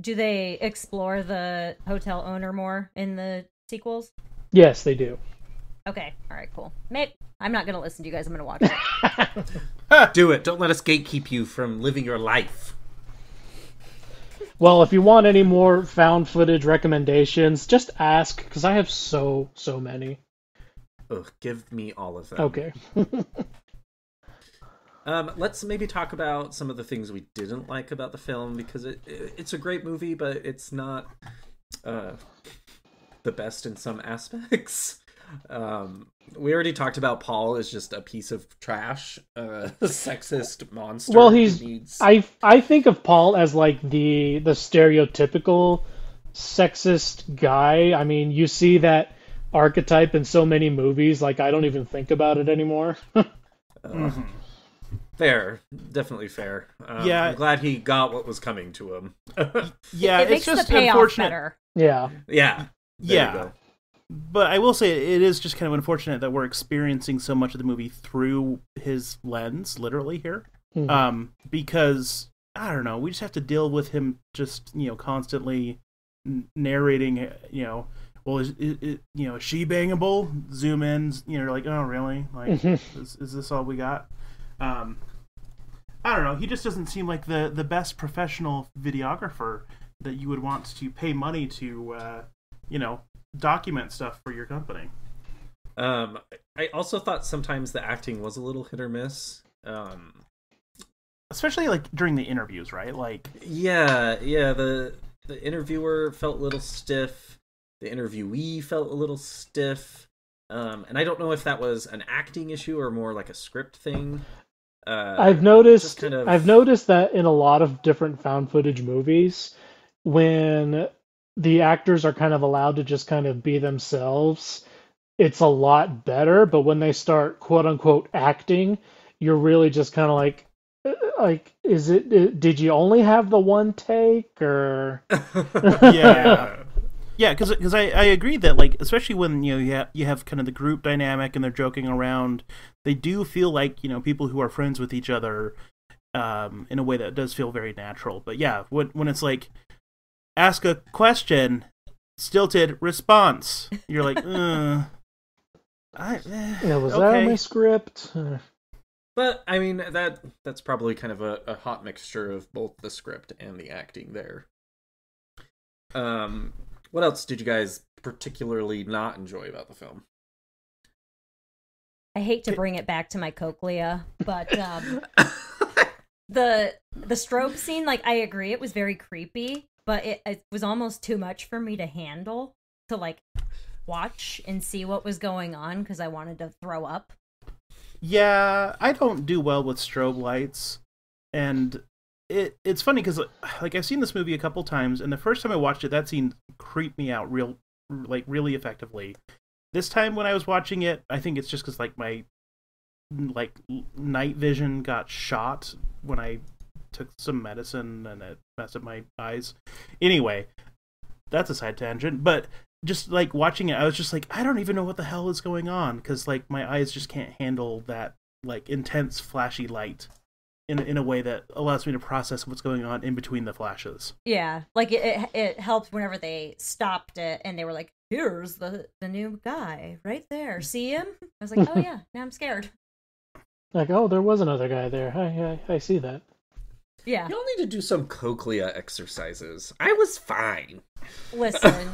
Do they explore the hotel owner more in the sequels? Yes, they do. Okay, all right, cool. May I'm not gonna listen to you guys. I'm gonna watch it. Do it. Don't let us gatekeep you from living your life. Well, if you want any more found footage recommendations, just ask because I have so so many. Ugh, give me all of them. Okay. Um, let's maybe talk about some of the things we didn't like about the film because it, it it's a great movie, but it's not uh, the best in some aspects. Um, we already talked about Paul is just a piece of trash, uh, sexist monster. Well, who he's needs... I I think of Paul as like the the stereotypical sexist guy. I mean, you see that archetype in so many movies. Like I don't even think about it anymore. Uh, Fair, definitely fair. Um, Yeah. I'm glad he got what was coming to him. Yeah, it it's makes just the payoff unfortunate. better. yeah. yeah, there Yeah. But I will say it is just kind of unfortunate that we're experiencing so much of the movie through his lens, literally here. Mhm. Um, because I don't know, we just have to deal with him just you know constantly narrating. You know, well, is, is, is you know is she bangable? Zoom in, you know, like, oh really? Like, is, is this all we got? Um, I don't know. He just doesn't seem like the the best professional videographer that you would want to pay money to, uh, you know, document stuff for your company. Um, I also thought sometimes the acting was a little hit or miss. Um, Especially like during the interviews, right? Like, yeah, yeah. The the interviewer felt a little stiff. The interviewee felt a little stiff. Um, and I don't know if that was an acting issue or more like a script thing. Uh, I've noticed kind of- I've noticed that in a lot of different found footage movies when the actors are kind of allowed to just kind of be themselves, it's a lot better, but when they start quote unquote acting, you're really just kind of like uh, like is it did you only have the one take or Yeah. Yeah, because I, I agree that like especially when you know you have, you have kind of the group dynamic and they're joking around, they do feel like you know people who are friends with each other, um, in a way that does feel very natural. But yeah, when when it's like ask a question, stilted response, you're like, uh, I eh, you know, was that on my script? Uh, But I mean that that's probably kind of a, a hot mixture of both the script and the acting there. Um, what else did you guys particularly not enjoy about the film? I hate to bring it back to my cochlea, but um, the the strobe scene, like I agree, it was very creepy, but it, it was almost too much for me to handle. To like watch and see what was going on because I wanted to throw up. Yeah, I don't do well with strobe lights, and it it's funny because like I've seen this movie a couple times, and the first time I watched it, that scene creeped me out real like really effectively. This time when I was watching it, I think it's just because like my like night vision got shot when I took some medicine and it messed up my eyes. Anyway, that's a side tangent, but just like watching it, I was just like, I don't even know what the hell is going on because like my eyes just can't handle that like intense flashy light in in a way that allows me to process what's going on in between the flashes. Yeah, like it, it, it helped whenever they stopped it and they were like, "Here's the the new guy right there. See him?" I was like, "Oh yeah, now I'm scared." Like, oh, there was another guy there. I I, I see that. Yeah. You'll need to do some cochlea exercises. I was fine. Listen,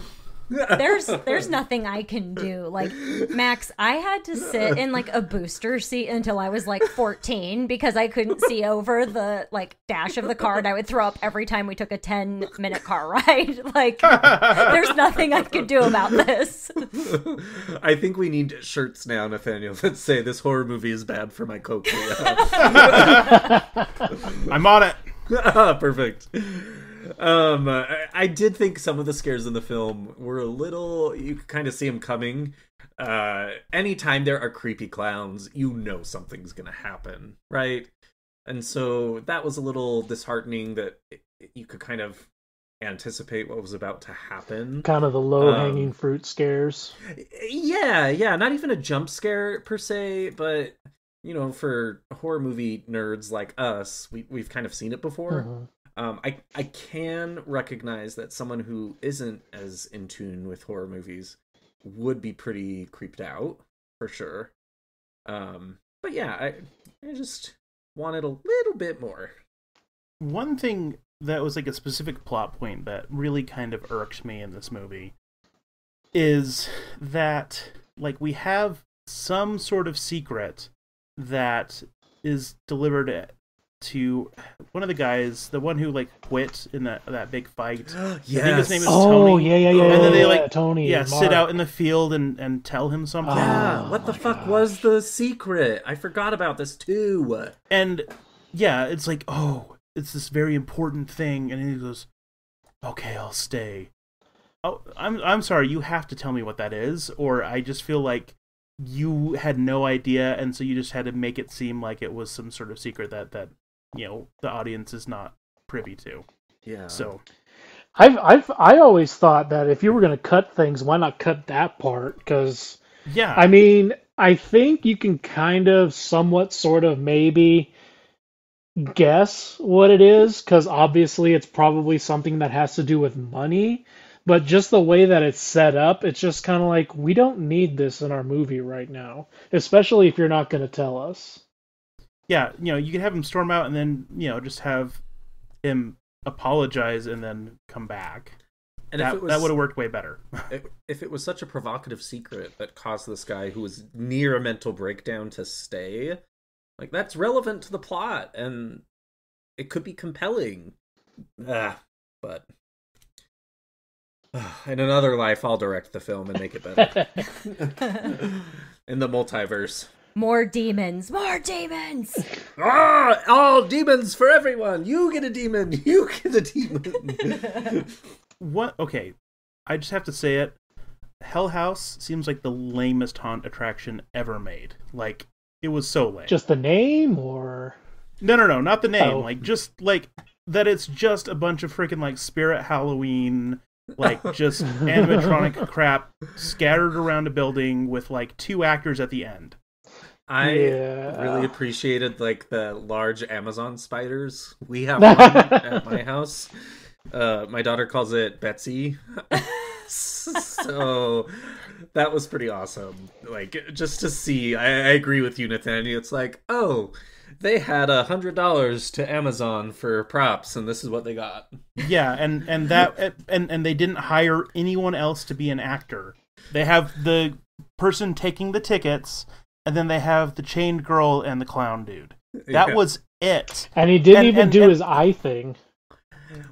there's there's nothing I can do. Like Max, I had to sit in like a booster seat until I was like 14 because I couldn't see over the like dash of the car and I would throw up every time we took a 10 minute car ride. Like there's nothing I could do about this. I think we need shirts now, Nathaniel, that say this horror movie is bad for my cochlea. I'm on it. Ah, perfect. Um, I, I did think some of the scares in the film were a little. You could kind of see them coming. Uh, anytime there are creepy clowns, you know something's gonna happen, right? And so that was a little disheartening that you could kind of anticipate what was about to happen. Kind of the low hanging um, fruit scares. Yeah, yeah, not even a jump scare per se, but you know, for horror movie nerds like us, we we've kind of seen it before. Mm-hmm. Um, I I can recognize that someone who isn't as in tune with horror movies would be pretty creeped out for sure. Um, but yeah, I I just wanted a little bit more. One thing that was like a specific plot point that really kind of irked me in this movie is that like we have some sort of secret that is delivered to one of the guys, the one who like quit in that that big fight. yes. I think his name is oh, Tony. yeah, yeah, yeah. And then they like yeah, Tony. Yeah, sit out in the field and and tell him something. Yeah. Oh, what the fuck gosh. was the secret? I forgot about this too. And yeah, it's like oh, it's this very important thing, and he goes, "Okay, I'll stay." Oh, I'm I'm sorry. You have to tell me what that is, or I just feel like you had no idea, and so you just had to make it seem like it was some sort of secret that that you know the audience is not privy to. Yeah. So I've I've I always thought that if you were going to cut things, why not cut that part? Because yeah, I mean, I think you can kind of, somewhat, sort of, maybe guess what it is, because obviously it's probably something that has to do with money. But just the way that it's set up, it's just kind of like we don't need this in our movie right now, especially if you're not going to tell us yeah, you know, you could have him storm out and then you know just have him apologize and then come back. And that, was, that would have worked way better. if it was such a provocative secret that caused this guy who was near a mental breakdown to stay, like that's relevant to the plot and it could be compelling. Ah, but in another life, I'll direct the film and make it better. in the multiverse. More demons, more demons. ah, all demons for everyone. You get a demon. You get a demon. what? Okay, I just have to say it. Hell House seems like the lamest haunt attraction ever made. Like it was so lame. Just the name, or no, no, no, not the name. Oh. Like just like that. It's just a bunch of freaking like Spirit Halloween like just animatronic crap scattered around a building with like two actors at the end. I yeah. really appreciated like the large Amazon spiders. We have one at my house. Uh, my daughter calls it Betsy. so that was pretty awesome. Like just to see, I, I agree with you, Nathaniel. It's like, oh, they had a hundred dollars to Amazon for props, and this is what they got. Yeah, and and that and and they didn't hire anyone else to be an actor. They have the person taking the tickets and then they have the chained girl and the clown dude. That yeah. was it. And he didn't and, even and, do and, his eye thing.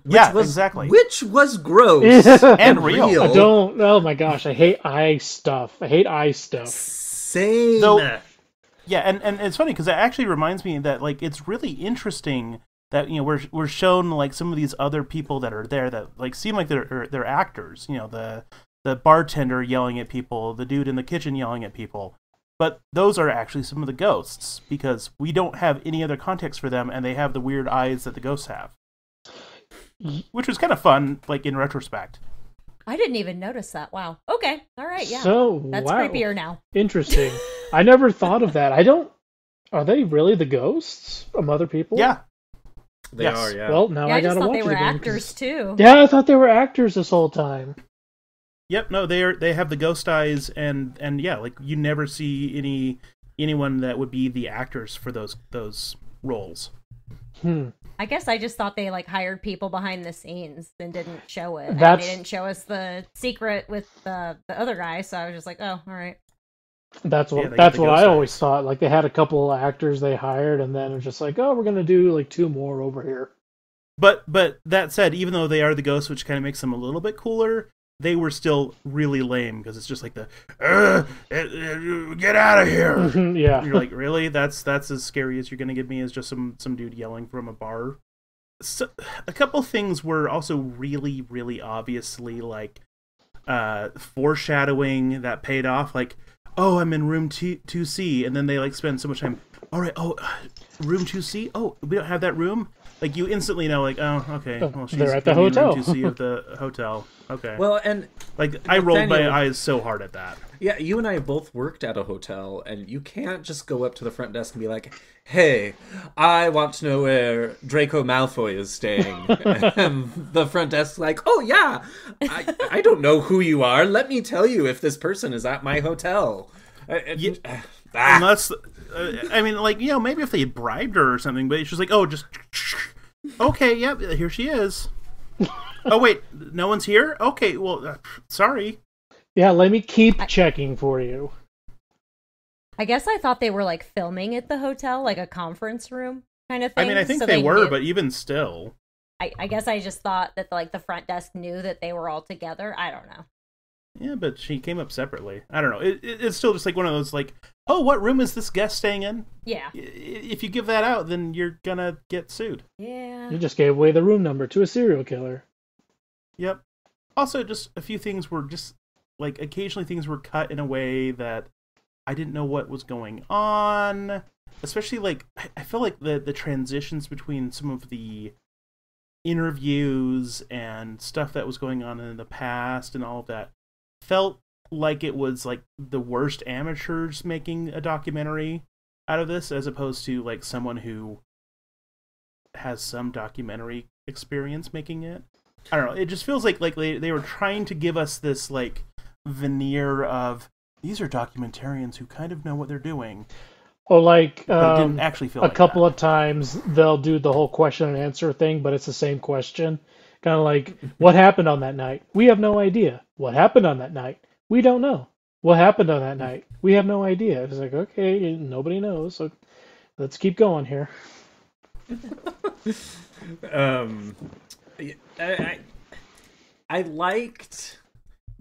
which Yeah, was, exactly. Which was gross And real. I don't. Oh my gosh, I hate eye stuff. I hate eye stuff. Same. Though- Yeah, and, and it's funny because it actually reminds me that like it's really interesting that you know we're we're shown like some of these other people that are there that like seem like they're they're actors. You know the the bartender yelling at people, the dude in the kitchen yelling at people. But those are actually some of the ghosts because we don't have any other context for them, and they have the weird eyes that the ghosts have, which was kind of fun, like in retrospect. I didn't even notice that. Wow. Okay. All right. Yeah. So That's wow, creepier now. interesting. I never thought of that. I don't. Are they really the ghosts of other people? Yeah, they yes. are. Yeah. Well, now yeah, I, I just gotta thought watch they it were again, actors 'cause- too. Yeah, I thought they were actors this whole time. Yep, no, they are. They have the ghost eyes, and and yeah, like you never see any anyone that would be the actors for those those roles. Hmm. I guess I just thought they like hired people behind the scenes and didn't show it. I mean, That's- they didn't show us the secret with the the other guy, so I was just like, oh, all right. That's what Yeah, they that's got the what I eyes. always thought. Like they had a couple of actors they hired, and then it was just like, oh, we're gonna do like two more over here. But but that said, even though they are the ghosts, which kind of makes them a little bit cooler, they were still really lame because it's just like the "Ugh, uh, uh, get out of here. yeah. You're like, really? That's that's as scary as you're gonna give me as just some some dude yelling from a bar. So, a couple things were also really really obviously like uh foreshadowing that paid off. Like, oh, I'm in room two two C, and then they like spend so much time. All right, oh, room two C. Oh, we don't have that room. Like you instantly know, like, oh, okay. Well, she's they're at the gonna be in hotel. Room two C of the hotel. Okay. Well, and like I rolled my eyes so hard at that. yeah, you and I both worked at a hotel, and you can't just go up to the front desk and be like, "Hey, I want to know where Draco Malfoy is staying." and the front desk's like, "Oh yeah, I I don't know who you are. Let me tell you if this person is at my hotel." Uh, uh, Yeah. Ah. Unless, uh, I mean, like you know, maybe if they had bribed her or something, but she's like, oh, just okay, yep, here she is. oh wait, no one's here. Okay, well, uh, sorry. Yeah, let me keep checking for you. I guess I thought they were like filming at the hotel, like a conference room kind of thing. I mean, I think so they, were, knew- but even still, I, I guess I just thought that like the front desk knew that they were all together. I don't know. yeah. But she came up separately. I don't know. It, it, it's still just like one of those, like, oh, what room is this guest staying in? Yeah. If you give that out, then you're gonna get sued. Yeah. You just gave away the room number to a serial killer. Yep. Also, just a few things were just like occasionally things were cut in a way that I didn't know what was going on. Especially like I- I feel like the the transitions between some of the interviews and stuff that was going on in the past and all of that felt like it was like the worst amateurs making a documentary out of this as opposed to like someone who has some documentary experience making it. I don't know. It just feels like like they, they were trying to give us this like veneer of these are documentarians who kind of know what they're doing, Or like um, didn't actually feel a like couple that. of times they'll do the whole question and answer thing, but it's the same question. Kind of like, what happened on that night? We have no idea. What happened on that night? We don't know. What happened on that night? We have no idea. It's like, okay, nobody knows. So let's keep going here. um I, I I liked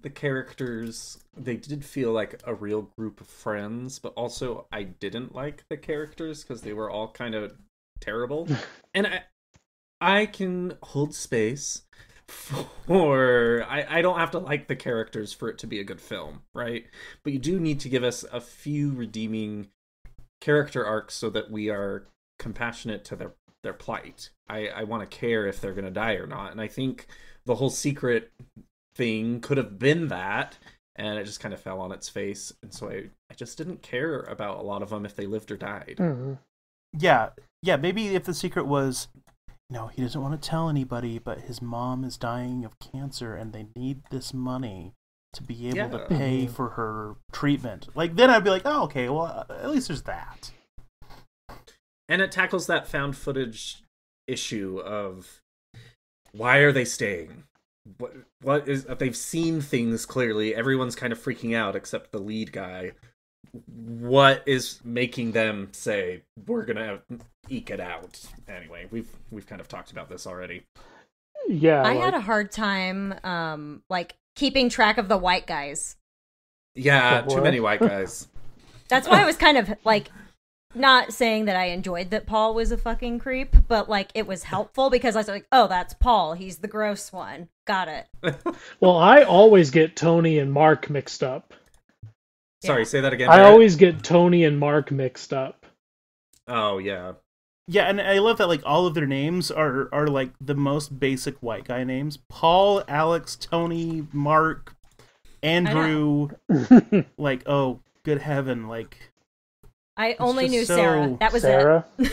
the characters they did feel like a real group of friends but also i didn't like the characters because they were all kind of terrible and i i can hold space for I, I don't have to like the characters for it to be a good film right but you do need to give us a few redeeming character arcs so that we are compassionate to their their plight i i want to care if they're gonna die or not and i think the whole secret thing could have been that and it just kind of fell on its face and so i i just didn't care about a lot of them if they lived or died Mhm. Yeah, yeah. Maybe if the secret was, you know, he doesn't want to tell anybody, but his mom is dying of cancer, and they need this money to be able Yeah. to pay for her treatment. Like then I'd be like, oh, okay. Well, uh, at least there's that. and it tackles that found footage issue of why are they staying what what is they've seen things clearly everyone's kind of freaking out except the lead guy what is making them say we're gonna eke it out anyway we've we've kind of talked about this already Yeah, I like, had a hard time, um, like keeping track of the white guys. Yeah, too many white guys. That's why I was kind of like not saying that I enjoyed that Paul was a fucking creep, but like it was helpful because I was like, oh, that's Paul. He's the gross one. Got it. well, I always get Tony and Mark mixed up. Sorry, say that again. I Barrett. always get Tony and Mark mixed up. Oh yeah. Yeah, and I love that like all of their names are are like the most basic white guy names. Paul, Alex, Tony, Mark, Andrew. Like, oh, good heaven! Like, I only knew so- Sarah. That was Sarah. it.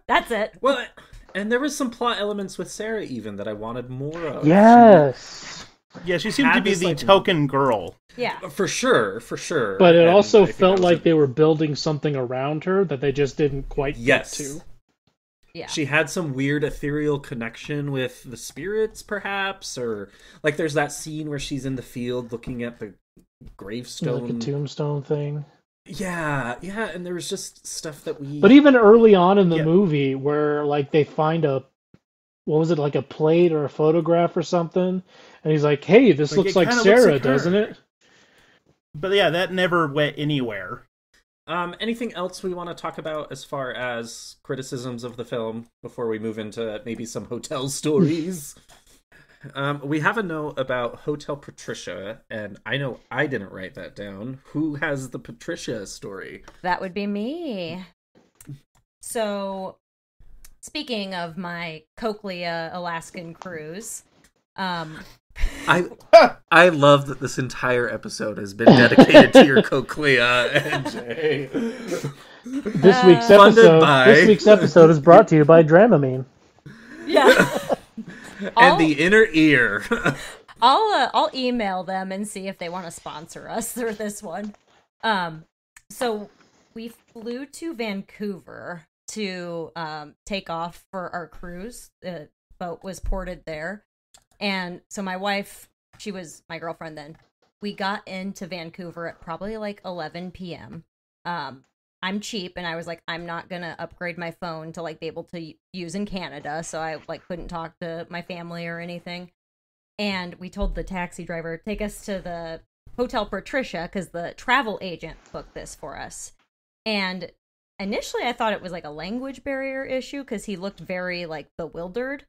That's it. Well, and there was some plot elements with Sarah even that I wanted more of. Yes. Yeah, she seemed to be this, the like- token girl. Yeah. Uh, for sure, for sure. But it And also I felt like a- they were building something around her that they just didn't quite yes. get to. Yeah. She had some weird ethereal connection with the spirits, perhaps, or like there's that scene where she's in the field looking at the gravestone. Like a tombstone thing. Yeah, yeah, and there was just stuff that we. But even early on in the Yeah. movie, where like they find a, what was it like a plate or a photograph or something, and he's like, "Hey, this Like, looks like kinda looks Sarah, like her." doesn't it?" But yeah, that never went anywhere. Um, anything else we want to talk about as far as criticisms of the film before we move into maybe some hotel stories? um, we have a note about Hotel Patricia, and I know I didn't write that down. Who has the Patricia story? That would be me. So, speaking of my Cochlea Alaskan cruise, um, I I love that this entire episode has been dedicated to your cochlea, NJ. This Uh, week's Funded episode. by- This week's episode is brought to you by Dramamine. yeah, and I'll, the inner ear. I'll uh, I'll email them and see if they want to sponsor us for this one. Um, so we flew to Vancouver to um take off for our cruise. The boat was ported there, and so my wife, she was my girlfriend then. We got into Vancouver at probably like 11 p.m. Um, I'm cheap, and I was like, I'm not gonna upgrade my phone to like be able to use in Canada, so I like couldn't talk to my family or anything and we told the taxi driver take us to the hotel patricia because the travel agent booked this for us and initially i thought it was like a language barrier issue because he looked very like bewildered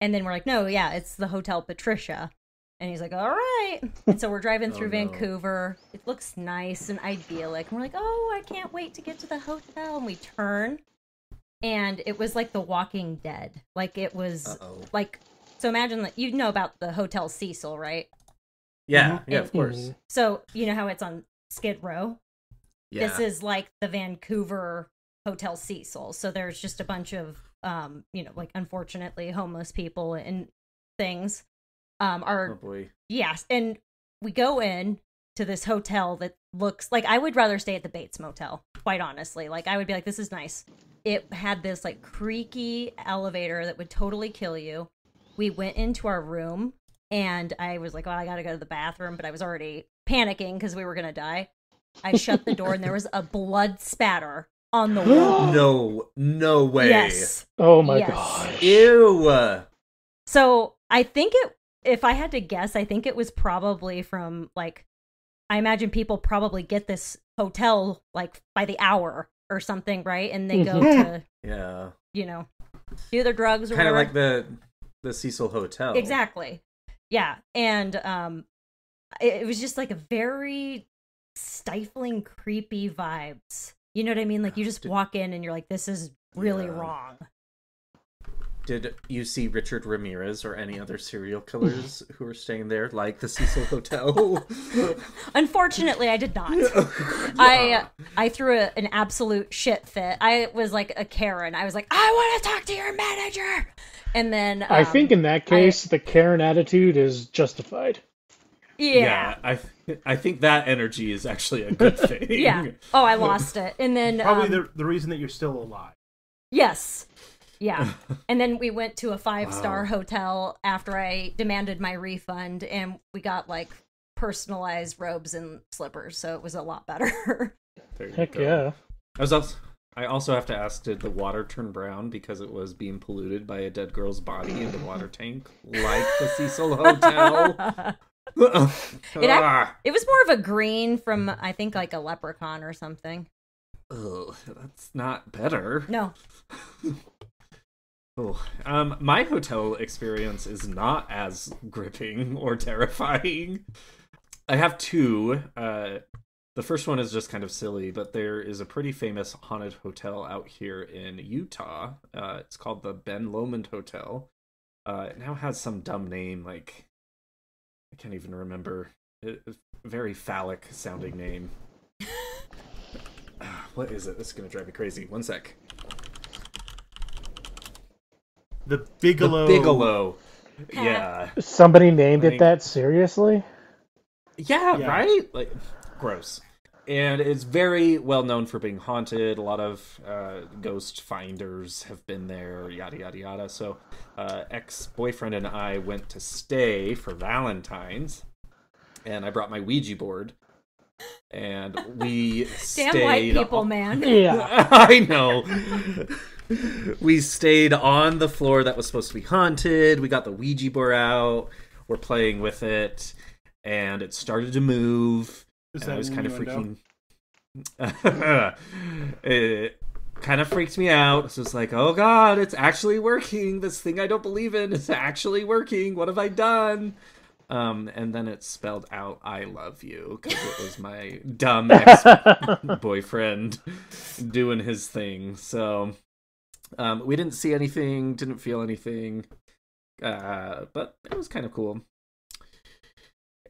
and then we're like no yeah it's the hotel patricia. And he's like all right. And so we're driving Oh, through no. vancouver. It looks nice and idyllic. And we're like oh i can't wait to get to the hotel. And we turn and it was like the walking dead. Like it was Uh-oh. like so imagine that you know about the hotel cecil right? Yeah, mm-hmm. yeah, of course. Mm-hmm. so you know how it's on skid row? Yeah. this is like the vancouver hotel cecil. So there's just a bunch of um you know like unfortunately homeless people and things um are oh boy. Yes, and we go in to this hotel that looks like I would rather stay at the Bates Motel, quite honestly. Like I would be like this is nice. It had this like creaky elevator that would totally kill you. We went into our room and I was like, "Oh, I got to go to the bathroom," but I was already panicking cuz we were going to die. I shut the door and there was a blood spatter on the wall. No, no way. Yes. Oh my Yes. gosh. Ew. So I think it, if I had to guess, I think it was probably from like, I imagine people probably get this hotel like by the hour or something, right? And they go to, Yeah. you know, do their drugs or Kind of like the the Cecil Hotel. Exactly. Yeah. And um, it, it was just like a very stifling, creepy vibes. You know what I mean? Like you just Did- walk in and you're like, this is really Yeah. wrong. Did you see Richard Ramirez or any other serial killers who were staying there, like the Cecil Hotel? Unfortunately, I did not. I I threw a, an absolute shit fit. I was like a Karen. I was like, I want to talk to your manager. And then I um, think in that case, the Karen attitude is justified. yeah, I I think that energy is actually a good thing. yeah. Oh, I lost it. And then Probably um, the the reason that you're still alive. yes, yeah. and then we went to a five star Wow. hotel after I demanded my refund, and we got like personalized robes and slippers, so it was a lot better. Heck go. yeah. I was also I also have to ask: Did the water turn brown because it was being polluted by a dead girl's body in the water tank, like the Cecil Hotel? It ac- it was more of a green from I think like a leprechaun or something. Ugh, that's not better. No. Oh, um, my hotel experience is not as gripping or terrifying. I have two. Uh, the first one is just kind of silly, but there is a pretty famous haunted hotel out here in Utah. Uh, it's called the Ben Lomond Hotel. Uh, it now has some dumb name, like I can't even remember. It, it's a very phallic sounding name. What is it? This is gonna drive me crazy. One sec. The Bigelow. The Bigelow. Yeah. Somebody named Like- it that seriously? yeah. Yeah. right? Like, gross. And it's very well known for being haunted. A lot of uh, ghost finders have been there, yada, yada, yada. So, uh, ex boyfriend and I went to stay for Valentine's, and I brought my Ouija board. And we Damn stayed white people, on- man. Yeah. I know. we stayed on the floor that was supposed to be haunted. We got the Ouija board out. We're playing with it, and it started to move. Is that was kind of freaking. it kind of freaked me out. So it's like, oh god, it's actually working. This thing I don't believe in is actually working. What have I done? Um, and then it spelled out "I love you" because it was my dumb ex boyfriend doing his thing. So um, we didn't see anything, didn't feel anything, uh, but it was kind of cool.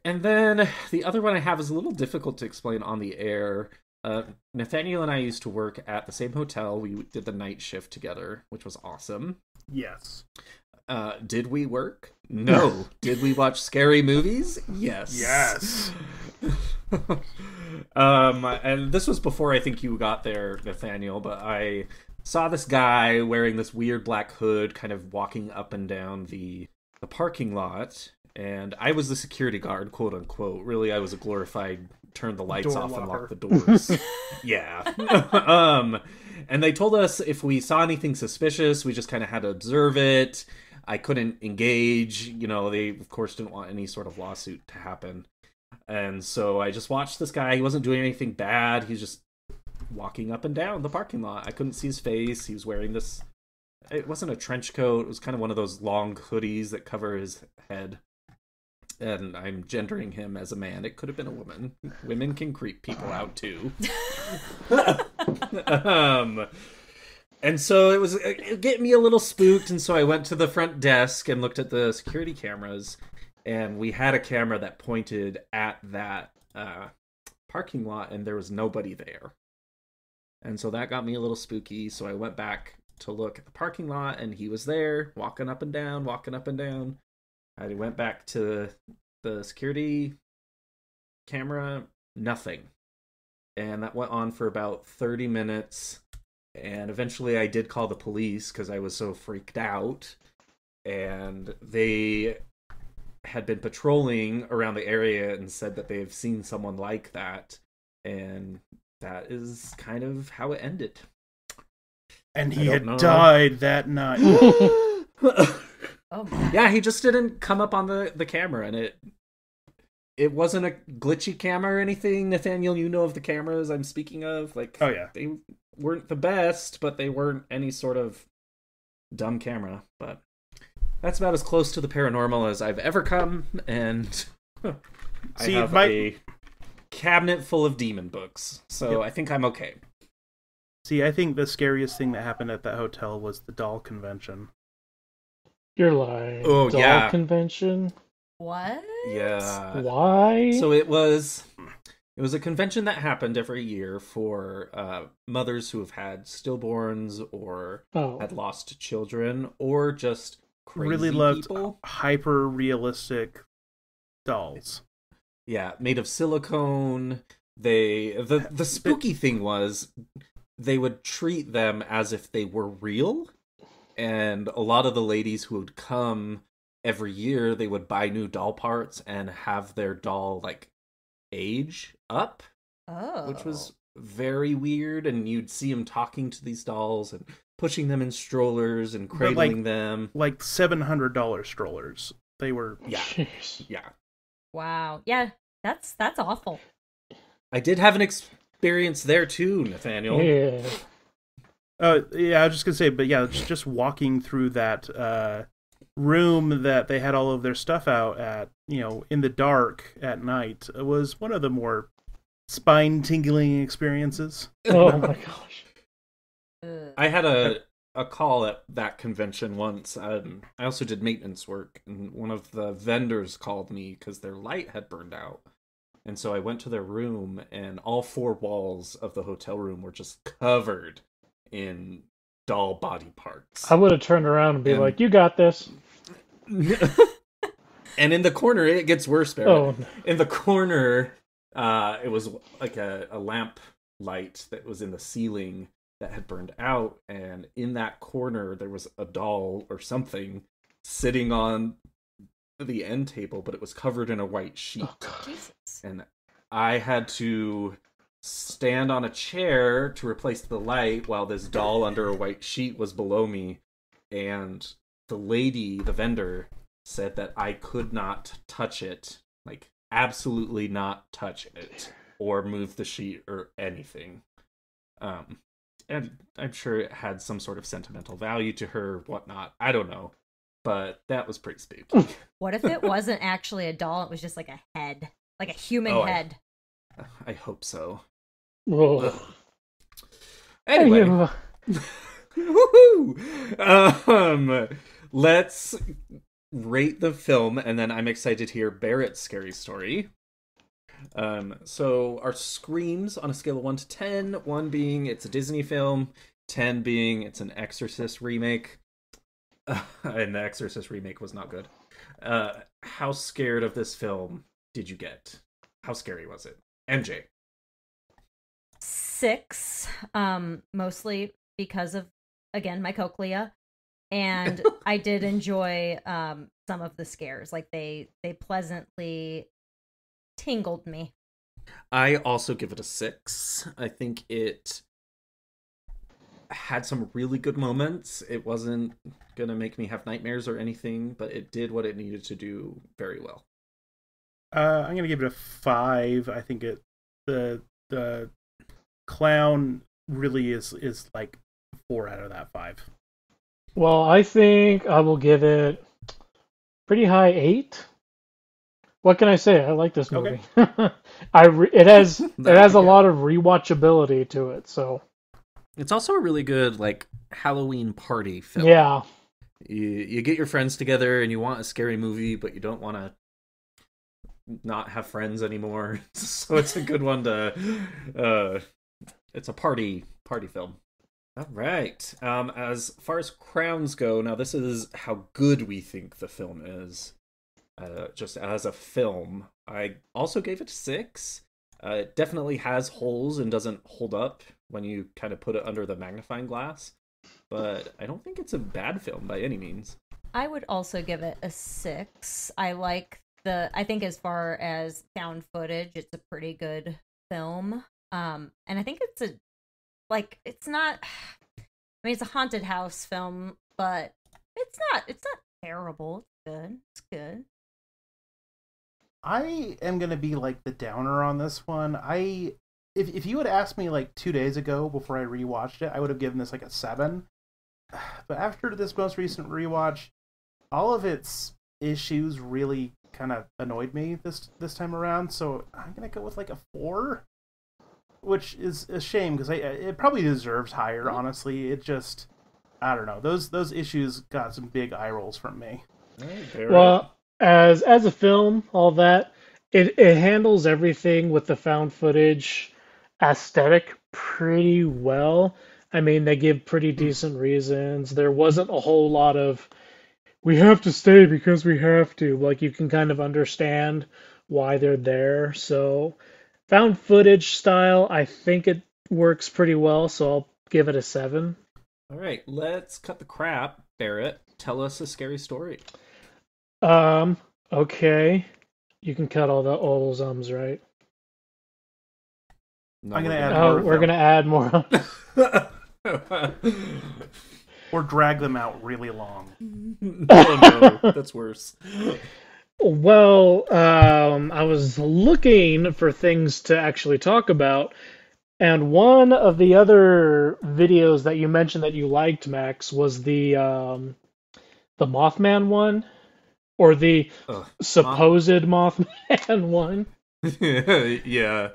And then the other one I have is a little difficult to explain on the air. Uh, Nathaniel and I used to work at the same hotel. We did the night shift together, which was awesome. Yes. Uh, did we work? No. did we watch scary movies? Yes. Yes. um, and this was before I think you got there, Nathaniel. But I saw this guy wearing this weird black hood, kind of walking up and down the the parking lot, and I was the security guard, quote unquote. Really, I was a glorified turn the lights Door off and lock the doors. yeah. um, and they told us if we saw anything suspicious, we just kind of had to observe it. I couldn't engage. You know, they of course didn't want any sort of lawsuit to happen. And so I just watched this guy. He wasn't doing anything bad. He's just walking up and down the parking lot. I couldn't see his face. He was wearing this. It wasn't a trench coat. It was kind of one of those long hoodies that cover his head. And I'm gendering him as a man. It could have been a woman. Women can creep people out too. um, and so it was it get me a little spooked, and so I went to the front desk and looked at the security cameras, and we had a camera that pointed at that uh, parking lot, and there was nobody there. And so that got me a little spooky. So I went back to look at the parking lot, and he was there, walking up and down, walking up and down. I went back to the security camera, nothing. And that went on for about 30 minutes. And eventually I did call the police because I was so freaked out. And they had been patrolling around the area and said that they've seen someone like that. And that is kind of how it ended. And he had know. died that night. Oh my. yeah, he just didn't come up on the, the camera and it it wasn't a glitchy camera or anything. Nathaniel, you know of the cameras I'm speaking of. Like Oh, yeah. they weren't the best, but they weren't any sort of dumb camera. But that's about as close to the paranormal as I've ever come, and I See, have my- a cabinet full of demon books, so I think I'm okay. See, I think the scariest thing that happened at that hotel was the doll convention. You're lying. Oh, Doll yeah. convention? What? Yeah. Why? So it was it was a convention that happened every year for uh, mothers who have had stillborns or oh. had lost children or just crazy really loved people. hyper realistic dolls. Yeah, made of silicone. They the the spooky thing was they would treat them as if they were real. And a lot of the ladies who would come every year, they would buy new doll parts and have their doll like age up, Oh. which was oh. very weird, and you'd see him talking to these dolls and pushing them in strollers and cradling like- them. Like seven hundred dollar strollers. They were Yeah, Jeez. yeah. Wow. Yeah, that's that's awful. I did have an experience there too, Nathaniel. Yeah. Uh, yeah, I was just gonna say, but yeah, just, just walking through that uh, room that they had all of their stuff out at, you know, in the dark at night, was one of the more spine tingling experiences. Oh my gosh. I had a a call at that convention once. Um, I also did maintenance work, and one of the vendors called me because their light had burned out. And so I went to their room, and all four walls of the hotel room were just covered in doll body parts. I would have turned around and be And- like, "You got this." and in the corner, it gets worse, Barrett. Oh, no. in the corner uh it was like a, a lamp light that was in the ceiling that had burned out and in that corner there was a doll or something sitting on the end table but it was covered in a white sheet Oh, Jesus. and i had to stand on a chair to replace the light while this doll under a white sheet was below me. And the lady the vendor said that i could not touch it. Like absolutely not touch it or move the sheet or anything. Um and i'm sure it had some sort of sentimental value to her whatnot. I don't know. But that was pretty spooky. What if it wasn't actually a doll? It was just like a head, like a human Oh, I- head. i hope so Whoa. anyway Woohoo! Um, let's rate the film, and then I'm excited to hear Barrett's scary story. Um, so our screams on a scale of one to ten, one being it's a Disney film, ten being it's an Exorcist remake, and the Exorcist remake was not good. Uh, how scared of this film did you get? How scary was it? MJ. Six, um, mostly because of again my cochlea, and I did enjoy um some of the scares. Like they they pleasantly tingled me. I also give it a six. I think it had some really good moments. It wasn't gonna make me have nightmares or anything, but it did what it needed to do very well. Uh, I'm gonna give it a five. I think it the the clown really is is like four out of that five. well, I think I will give it pretty high eight. What can I say? I like this movie. I re- it has it has a go. lot of rewatchability to it. So It's also a really good like Halloween party film. yeah, You you get your friends together and you want a scary movie, but you don't want to not have friends anymore. so it's a good one to uh it's a party party film. All right. Um as far as crowns go, now this is how good we think the film is. Uh just as a film. I also gave it 6. Uh, it definitely has holes and doesn't hold up when you kind of put it under the magnifying glass, but I don't think it's a bad film by any means. I would also give it a six. I like the. I think as far as found footage, it's a pretty good film. Um, and I think it's a like it's not. I mean, it's a haunted house film, but it's not. It's not terrible. It's good. It's good. I am gonna be like the downer on this one. I if if you had asked me like two days ago before I rewatched it, I would have given this like a seven. But after this most recent rewatch, all of its issues really kind of annoyed me this this time around. So I'm gonna go with like a four, which is a shame because it probably deserves higher. Mm-hmm. Honestly, it just I don't know those those issues got some big eye rolls from me. Well, as as a film, all that it it handles everything with the found footage aesthetic pretty well. I mean, they give pretty mm-hmm. decent reasons. There wasn't a whole lot of we have to stay because we have to. Like you can kind of understand why they're there. So, found footage style, I think it works pretty well, so I'll give it a 7. All right, let's cut the crap. Barrett, tell us a scary story. Um, okay. You can cut all the all those ums, right? No, I'm gonna we're add Oh, more we're gonna add more. or drag them out really long. oh no, that's worse. Well, um, I was looking for things to actually talk about, and one of the other videos that you mentioned that you liked, Max, was the um, the Mothman one, or the Ugh. supposed Mothman one. yeah.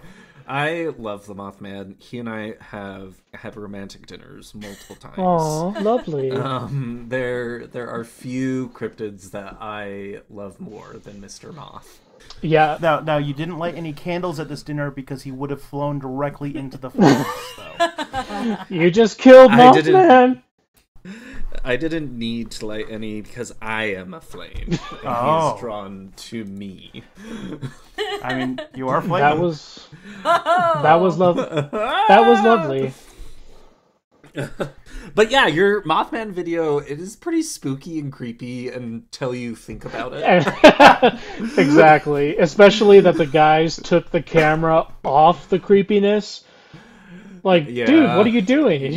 I love the Mothman. He and I have had romantic dinners multiple times. Oh, lovely. Um, there there are few cryptids that I love more than Mr. Moth. Yeah, Now, now you didn't light any candles at this dinner because he would have flown directly into the flames. though. you just killed I didn't- Mothman. I didn't need to light any because I am a flame. And Oh. He's drawn to me. I mean, you are flaming. That was that was love. That was lovely. But yeah, your Mothman video it is pretty spooky and creepy until you think about it. exactly. Especially that the guys took the camera off the creepiness. Like, dude, what are you doing?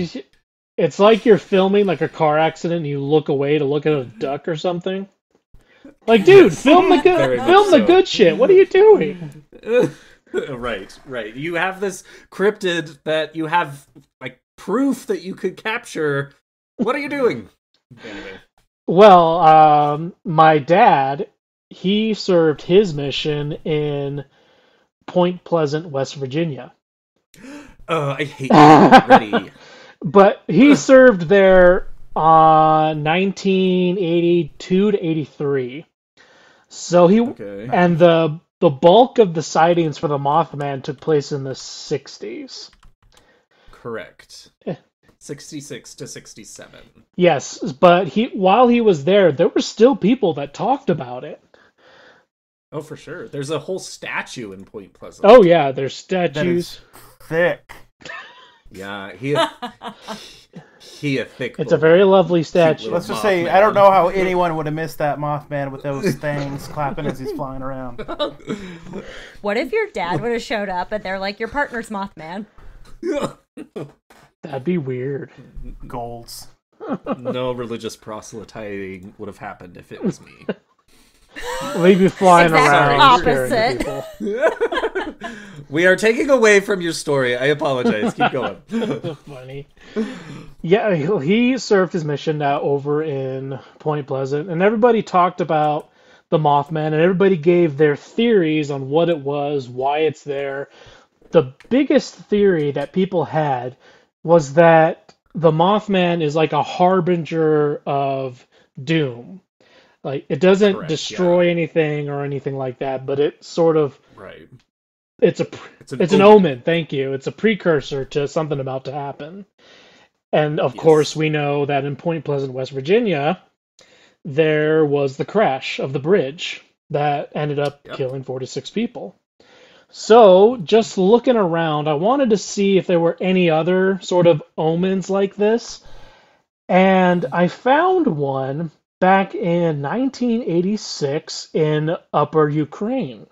It's, like you're filming like a car accident and you look away to look at a duck or something. Like, dude, film the good much film the good shit. What are you doing? right, right. You have this cryptid that you have like proof that you could capture. What are you doing? Anyway. Well, um, my dad, he served his mission in Point Pleasant, West Virginia. Oh, I hate you already. But he served there uh 1982 to 83. So he Okay. and the the bulk of the sightings for the Mothman took place in the 60s. Correct. Eh. 66 to 67. Yes, but he while he was there, there were still people that talked about it. Oh, for sure. There's a whole statue in Point Pleasant. Oh yeah, there's statues. is thick. Yeah, he a, he a thick. It's a very lovely statue. Let's just say, Mothman. I don't know how anyone would have missed that Mothman with those things clapping as he's flying around. What if your dad would have showed up and they're like, your partner's Mothman? That'd be weird. Goals. no religious proselytizing would have happened if it was me. We'd be flying Exact around scaring opposite. We are taking away from your story. I apologize. Keep going. Funny. Yeah, he- served his mission now over in Point Pleasant, and everybody talked about the Mothman, and everybody gave their theories on what it was, why it's there. The biggest theory that people had was that the Mothman is like a harbinger of doom. Like it doesn't Correct, destroy anything or anything like that, but it sort of Right. It's a It's an, it's an omen, thank you. It's a precursor to something about to happen. And of Yes. course, we know that in Point Pleasant, West Virginia, there was the crash of the bridge that ended up Yep. killing 46 people. So, just looking around, I wanted to see if there were any other sort of omens like this. And I found one back in 1986 in Upper Ukraine.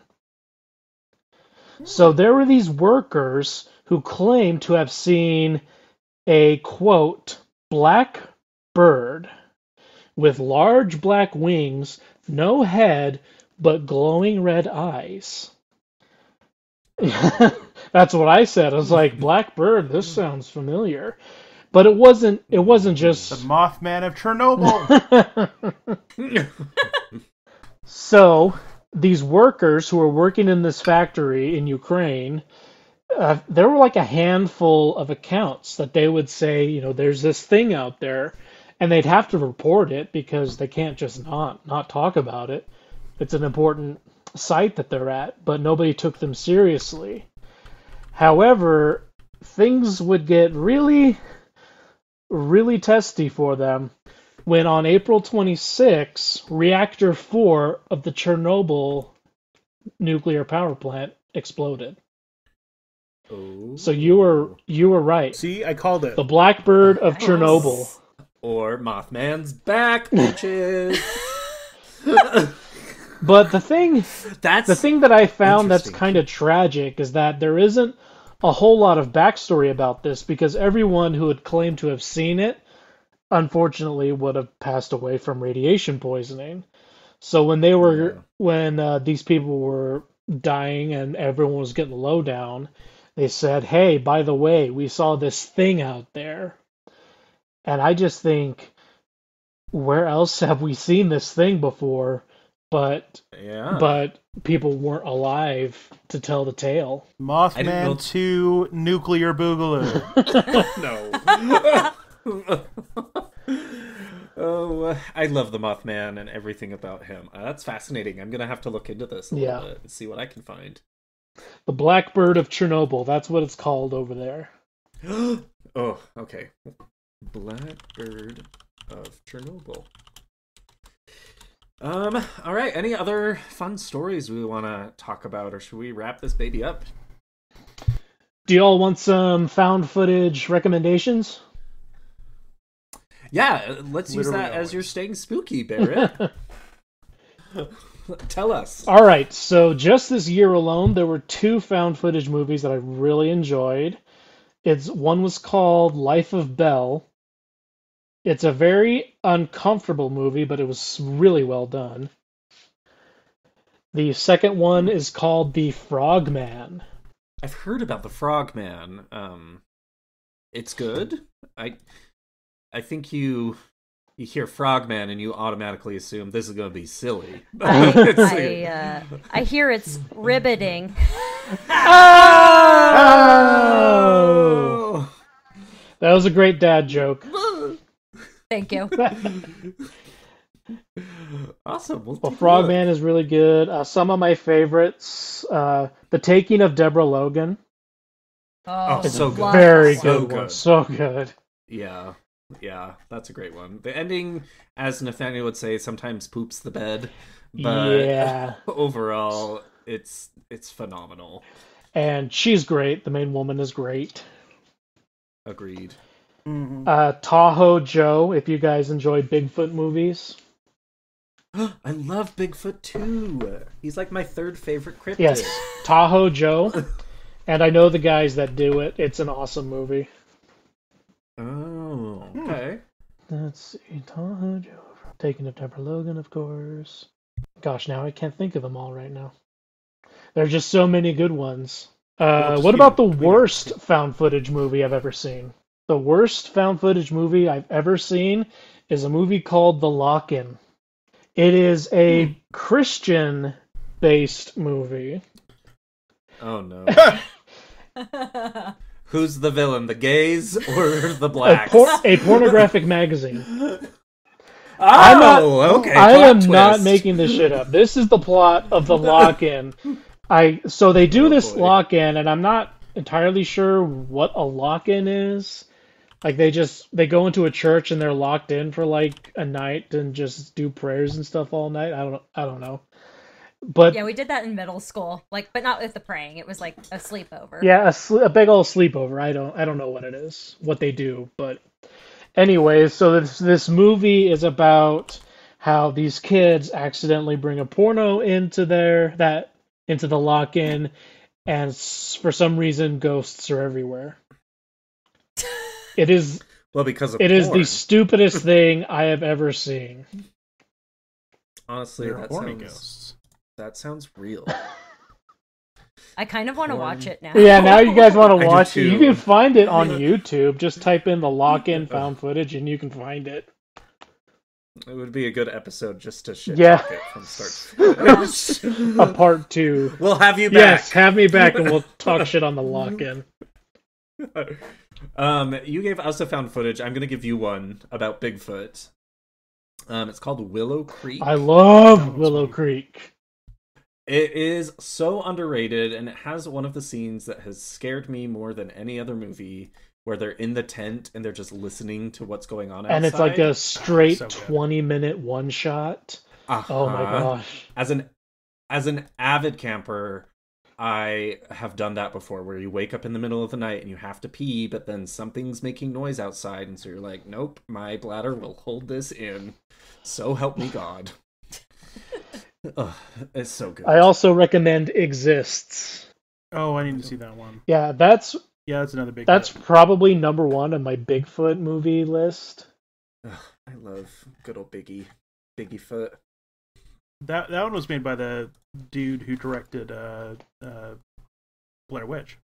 So there were these workers who claimed to have seen a quote, black bird with large black wings, no head, but glowing red eyes. That's what I said. I was like, black bird, this sounds familiar. But it wasn't it wasn't just The Mothman of Chernobyl. So these workers who were working in this factory in Ukraine, uh, there were like a handful of accounts that they would say, you know, there's this thing out there, and they'd have to report it because they can't just not not talk about it. It's an important site that they're at, but nobody took them seriously. However, things would get really, really testy for them when on April 26, reactor 4 of the Chernobyl nuclear power plant exploded. Oh. So you were you were right. See, I called it. The Blackbird of Chernobyl. Or Mothman's back, bitches. But the thing That's the thing that I found that's kind of tragic is that there isn't a whole lot of backstory about this because everyone who had claimed to have seen it unfortunately would have passed away from radiation poisoning. So when they were Yeah. when uh, these people were dying and everyone was getting low down, they said, "Hey, by the way, we saw this thing out there." And I just think where else have we seen this thing before? But Yeah. but people weren't alive to tell the tale. didn't know- Mothman 2 Nuclear Boogaloo. no. oh, I love the Mothman and everything about him. Uh, that's fascinating. I'm gonna have to look into this a Yeah. little bit and see what I can find. The Blackbird of Chernobyl, that's what it's called over there. oh, okay. Blackbird of Chernobyl. Um. All right. Any other fun stories we want to talk about, or should we wrap this baby up? Do y'all want some found footage recommendations? Yeah. uh, Let's use Literally that as always. your staying spooky, Barrett. Tell us. All right, so just this year alone, there were two found footage movies that I really enjoyed. It's one was called Life of Bell. It's a very uncomfortable movie, but it was really well done. The second one is called The Frogman. I've heard about the Frogman. Um, it's good. I, I think you, you hear Frogman and you automatically assume this is going to be silly. It's I, uh, I hear it's riveting. Oh! That was a great dad joke. Thank you. awesome. We'll Well, a Frogman is really good. Uh, some of my favorites: uh, The Taking of Deborah Logan. Oh, It's so good. Very that So good, good. one. So good. Yeah, yeah, that's a great one. The ending, as Nathaniel would say, sometimes poops the bed, but yeah, overall, it's it's phenomenal. and she's great. The main woman is great. Agreed. Mhm. Uh, Tahoe Joe. If you guys enjoy Bigfoot movies, I love Bigfoot too. He's like my third favorite cryptid. yes, Tahoe Joe. And I know the guys that do it. It's an awesome movie. Oh, okay. Let's see, Tahoe Joe. Taking of Deborah Logan, of course. Gosh, now I can't think of them all right now. There are just so many good ones. Uh, just what about the it- we- worst found footage movie I've ever seen? The worst found footage movie I've ever seen is a movie called The Lock In. It is a Hmm. Christian based movie. Oh no. Who's the villain? The gays or the A, blacks? por- a pornographic magazine. oh, I'm not- okay. I am not making this shit up. This is the plot of the lock in. I so they do Oh, this boy. lock in, and I'm not entirely sure what a lock in is. Like they just they go into a church and they're locked in for like a night and just do prayers and stuff all night. I don't I don't know. But yeah, we did that in middle school, like, but not with the praying. It was like a sleepover. Yeah, a, sl- a big old sleepover. I don't I don't know what it is, what they do, but anyways, so this this movie is about how these kids accidentally bring a porno into their that into the lock-in, and s- for some reason ghosts are everywhere. It is Well, because of it is porn. the stupidest thing I have ever seen. Honestly, They're that horny sounds ghosts. That sounds real. I kind of want to watch it now. Yeah, now you guys want to watch it. You can find it on YouTube. Just type in the lock-in found footage, and you can find it. It would be a good episode just to shit Yeah. talk it from start to finish. A part two. we'll have you back. Yes, have me back and we'll talk shit on the lock in. um, you gave us a found footage. I'm gonna give you one about Bigfoot. Um, it's called Willow Creek. I love Willow Creek. It is so underrated, and it has one of the scenes that has scared me more than any other movie, where they're in the tent and they're just listening to what's going on outside. And it's like a straight So 20 minute one shot. Oh my Uh-huh. gosh. As an as an avid camper, I have done that before, where you wake up in the middle of the night and you have to pee, but then something's making noise outside, and so you're like, "Nope, my bladder will hold this in." So help me God. Ugh, it's so good. I also recommend Exists. Oh, I need to see that one. Yeah, that's Yeah, that's another big. that's hit. probably number one on my Bigfoot movie list. Ugh, I love good old Biggie, Biggie Foot. that that one was made by the dude who directed uh, uh, Blair Witch.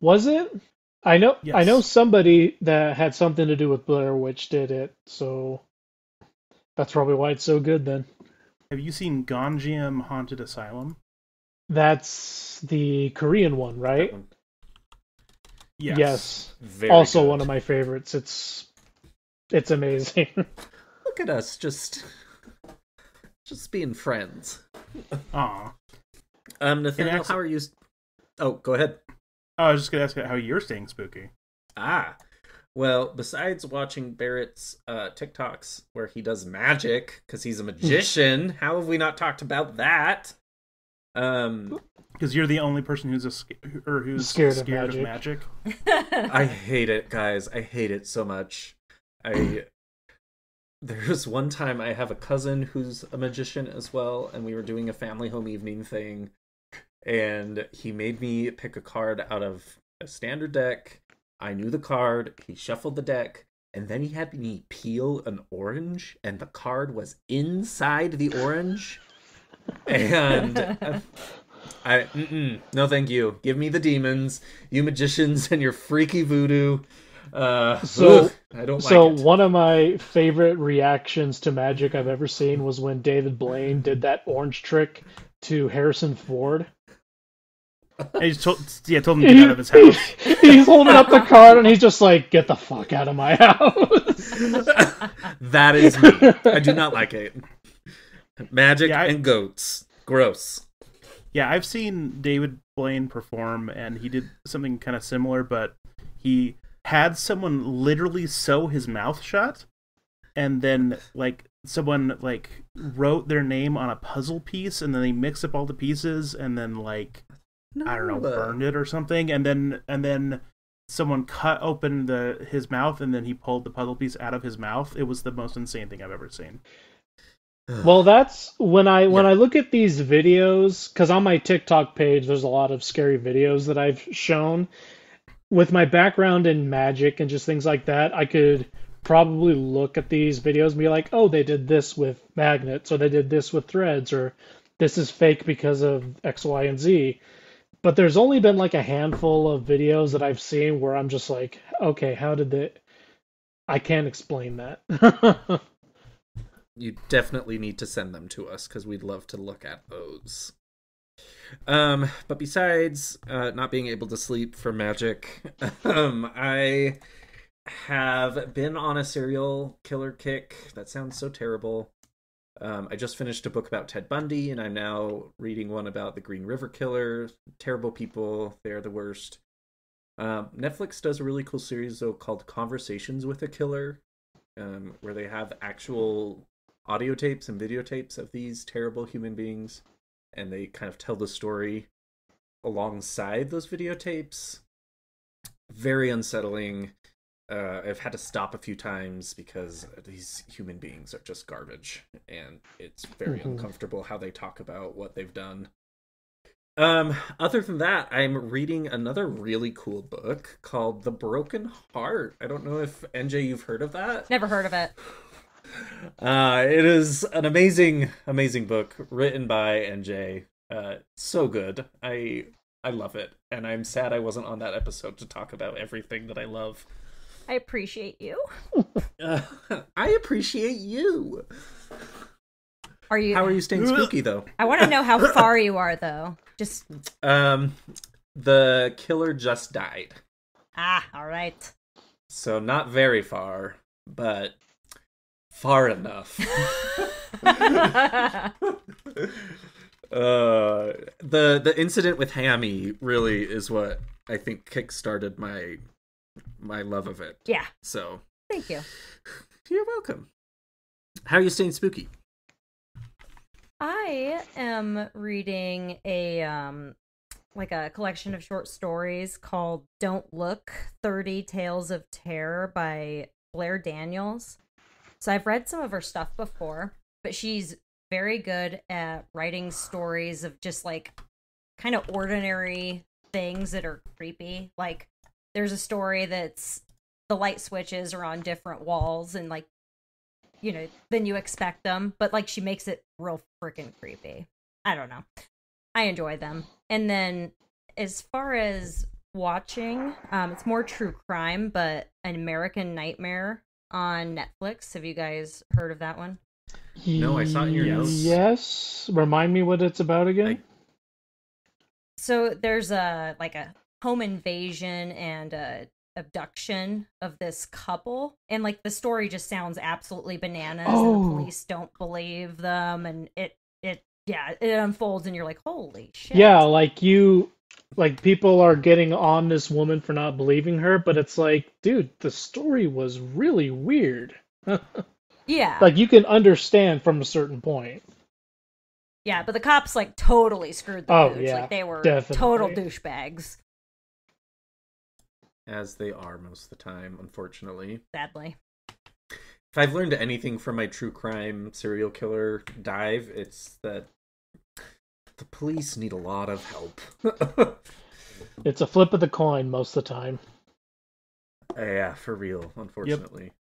Was it? I know I know somebody that had something to do with Blair Witch did it, so that's probably why it's so good then. Have you seen Gonjiam Haunted Asylum? That's the Korean one, right? one. Yes. Very also good. one of my favorites. It's it's amazing. Look at us, just just being friends. Aw. Um, Nathaniel, actu- how are you? Oh, go ahead. I was just gonna ask how you're staying spooky. Ah, well, besides watching Barrett's uh, TikToks where he does magic because he's a magician, how have we not talked about that? Um, Because you're the only person who's a sc- or who's Scared scared, of of magic. I hate it, guys. I hate it so much. I there's one time I have a cousin who's a magician as well, and we were doing a family home evening thing, and he made me pick a card out of a standard deck. I knew the card. He shuffled the deck, and then he had me peel an orange, and the card was inside the orange. And uh, I, mm-mm, no, thank you. Give me the demons, you magicians, and your freaky voodoo. Uh, So- ugh, I don't so like one of my favorite reactions to magic I've ever seen was when David Blaine did that orange trick to Harrison Ford. And he told, yeah, told him to get out of his house. he's holding up the card and he's just like, "Get the fuck out of my house." that is me. I do not like it. Magic Yeah, I- and goats. Gross. Yeah, I've seen David Blaine perform, and he did something kind of similar, but he had someone literally sew his mouth shut, and then like someone like wrote their name on a puzzle piece, and then they mixed up all the pieces, and then like I don't know, No, burned it or something, and then and then someone cut open the his mouth, and then he pulled the puzzle piece out of his mouth. It was the most insane thing I've ever seen. well, that's when I when Yeah. I look at these videos cuz on my TikTok page there's a lot of scary videos that I've shown with my background in magic and just things like that. I could probably look at these videos and be like, "Oh, they did this with magnets or they did this with threads or this is fake because of X, Y, and Z." But there's only been like a handful of videos that I've seen where I'm just like, "Okay, how did they I can't explain that." You definitely need to send them to us because we'd love to look at those. Um, but besides uh, not being able to sleep for magic, um, I have been on a serial killer kick. That sounds so terrible. Um, I just finished a book about Ted Bundy, and I'm now reading one about the Green River Killer. Terrible people, they're the worst. Um, Netflix does a really cool series though called Conversations with a Killer, um, where they have actual audio tapes and videotapes of these terrible human beings, and they kind of tell the story alongside those videotapes. Very unsettling. Uh, I've had to stop a few times because these human beings are just garbage, and it's very Mhm. uncomfortable how they talk about what they've done. Um, other than that, I'm reading another really cool book called The Broken Heart. I don't know if NJ you've heard of that. Never heard of it. Uh, it is an amazing, amazing book written by NJ. Uh, so good. I I love it, and I'm sad I wasn't on that episode to talk about everything that I love. I appreciate you. Uh, I appreciate you. Are you? How are you staying spooky though? I want to know how far you are, though. Just Um, the killer just died, ah, all right. so not very far, but far enough. uh the the incident with hammy really is what i think kickstarted my my love of it yeah. so Thank you. you're welcome how are you staying spooky I am reading a um like a collection of short stories called Don't Look 30 Tales of Terror by Blair Daniels. So I've read some of her stuff before, but she's very good at writing stories of just like kind of ordinary things that are creepy. Like there's a story that's the light switches are on different walls and like you know than you expect them, but like she makes it real freaking creepy. I don't know. I enjoy them. And then as far as watching, um, it's more true crime, but an American Nightmare on Netflix. Have you guys heard of that one? No, I saw it in your notes. Yes. Remind me what it's about again. So there's a like a home invasion and a abduction of this couple and like the story just sounds absolutely bananas and Oh. the police don't believe them and it it yeah it unfolds and you're like holy shit Yeah, like you like people are getting on this woman for not believing her, but it's like, dude, the story was really weird. yeah Like you can understand from a certain point. yeah but the cops like totally screwed the Oh, pooch. yeah, like they were definitely. total douchebags As they are most of the time, unfortunately. sadly If I've learned anything from my true crime serial killer dive, it's that the police need a lot of help. It's a flip of the coin most of the time. yeah, for real, unfortunately.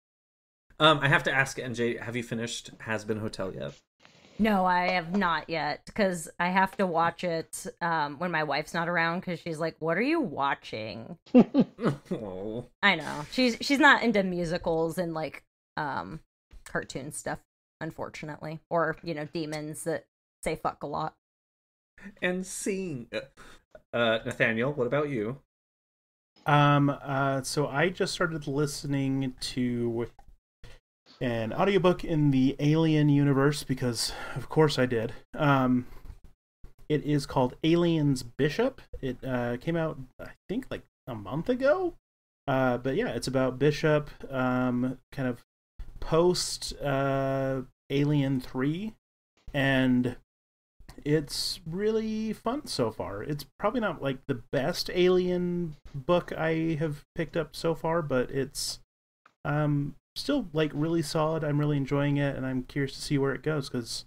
Um, I have to ask NJ, have you finished Hazbin Hotel yet? No i have not yet because i have to watch it um when my wife's not around because she's like what are you watching oh. I know. She's she's not into musicals and like um cartoon stuff, unfortunately. Or, you know, demons that say fuck a lot. And seeing, Uh, Nathaniel, what about you? Um, uh, so I just started listening to an audiobook in the Alien universe because, of course, I did. Um, it is called Aliens Bishop. It uh, came out, I think, like a month ago. Uh, but yeah, it's about Bishop, um, kind of post uh, Alien 3. And it's really fun so far. It's probably not like the best alien book I have picked up so far, but it's um still like really solid. I'm really enjoying it, and I'm curious to see where it goes because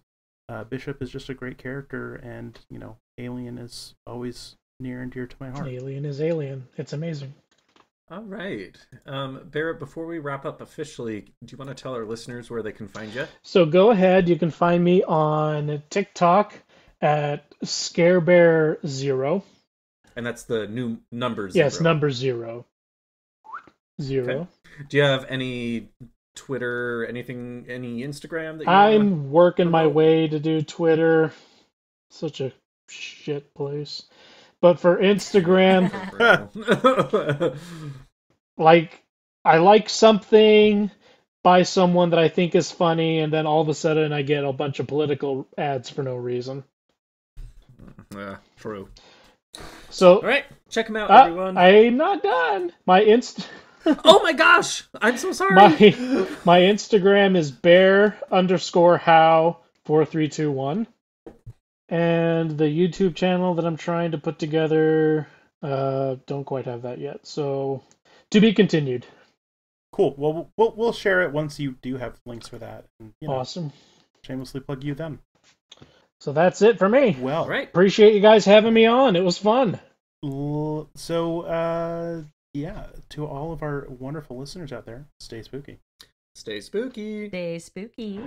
uh, Bishop is just a great character, and you know, Alien is always near and dear to my heart. Alien is alien. It's amazing. All right. Um, Barrett, before we wrap up officially, do you want to tell our listeners where they can find you? So go ahead. You can find me on TikTok at ScareBear0. And that's the new numbers. Yes, number zero. Zero. Do you have any Twitter, anything, any Instagram that you I'm working my way to do Twitter. Such a shit place. But for Instagram, like I like something by someone that I think is funny, and then all of a sudden I get a bunch of political ads for no reason. yeah, true. So All right, check them out, uh, everyone. I'm not done. My inst Oh my gosh, I'm so sorry. my my Instagram is bear underscore how four three two one, and the YouTube channel that I'm trying to put together uh don't quite have that yet. So to be continued. Cool. Well, we'll we'll share it once you do have links for that. And, you know, Awesome. shamelessly plug you then. So that's it for me. Well, All right. Appreciate you guys having me on. It was fun. So, uh, yeah, to all of our wonderful listeners out there, stay spooky. Stay spooky. Stay spooky.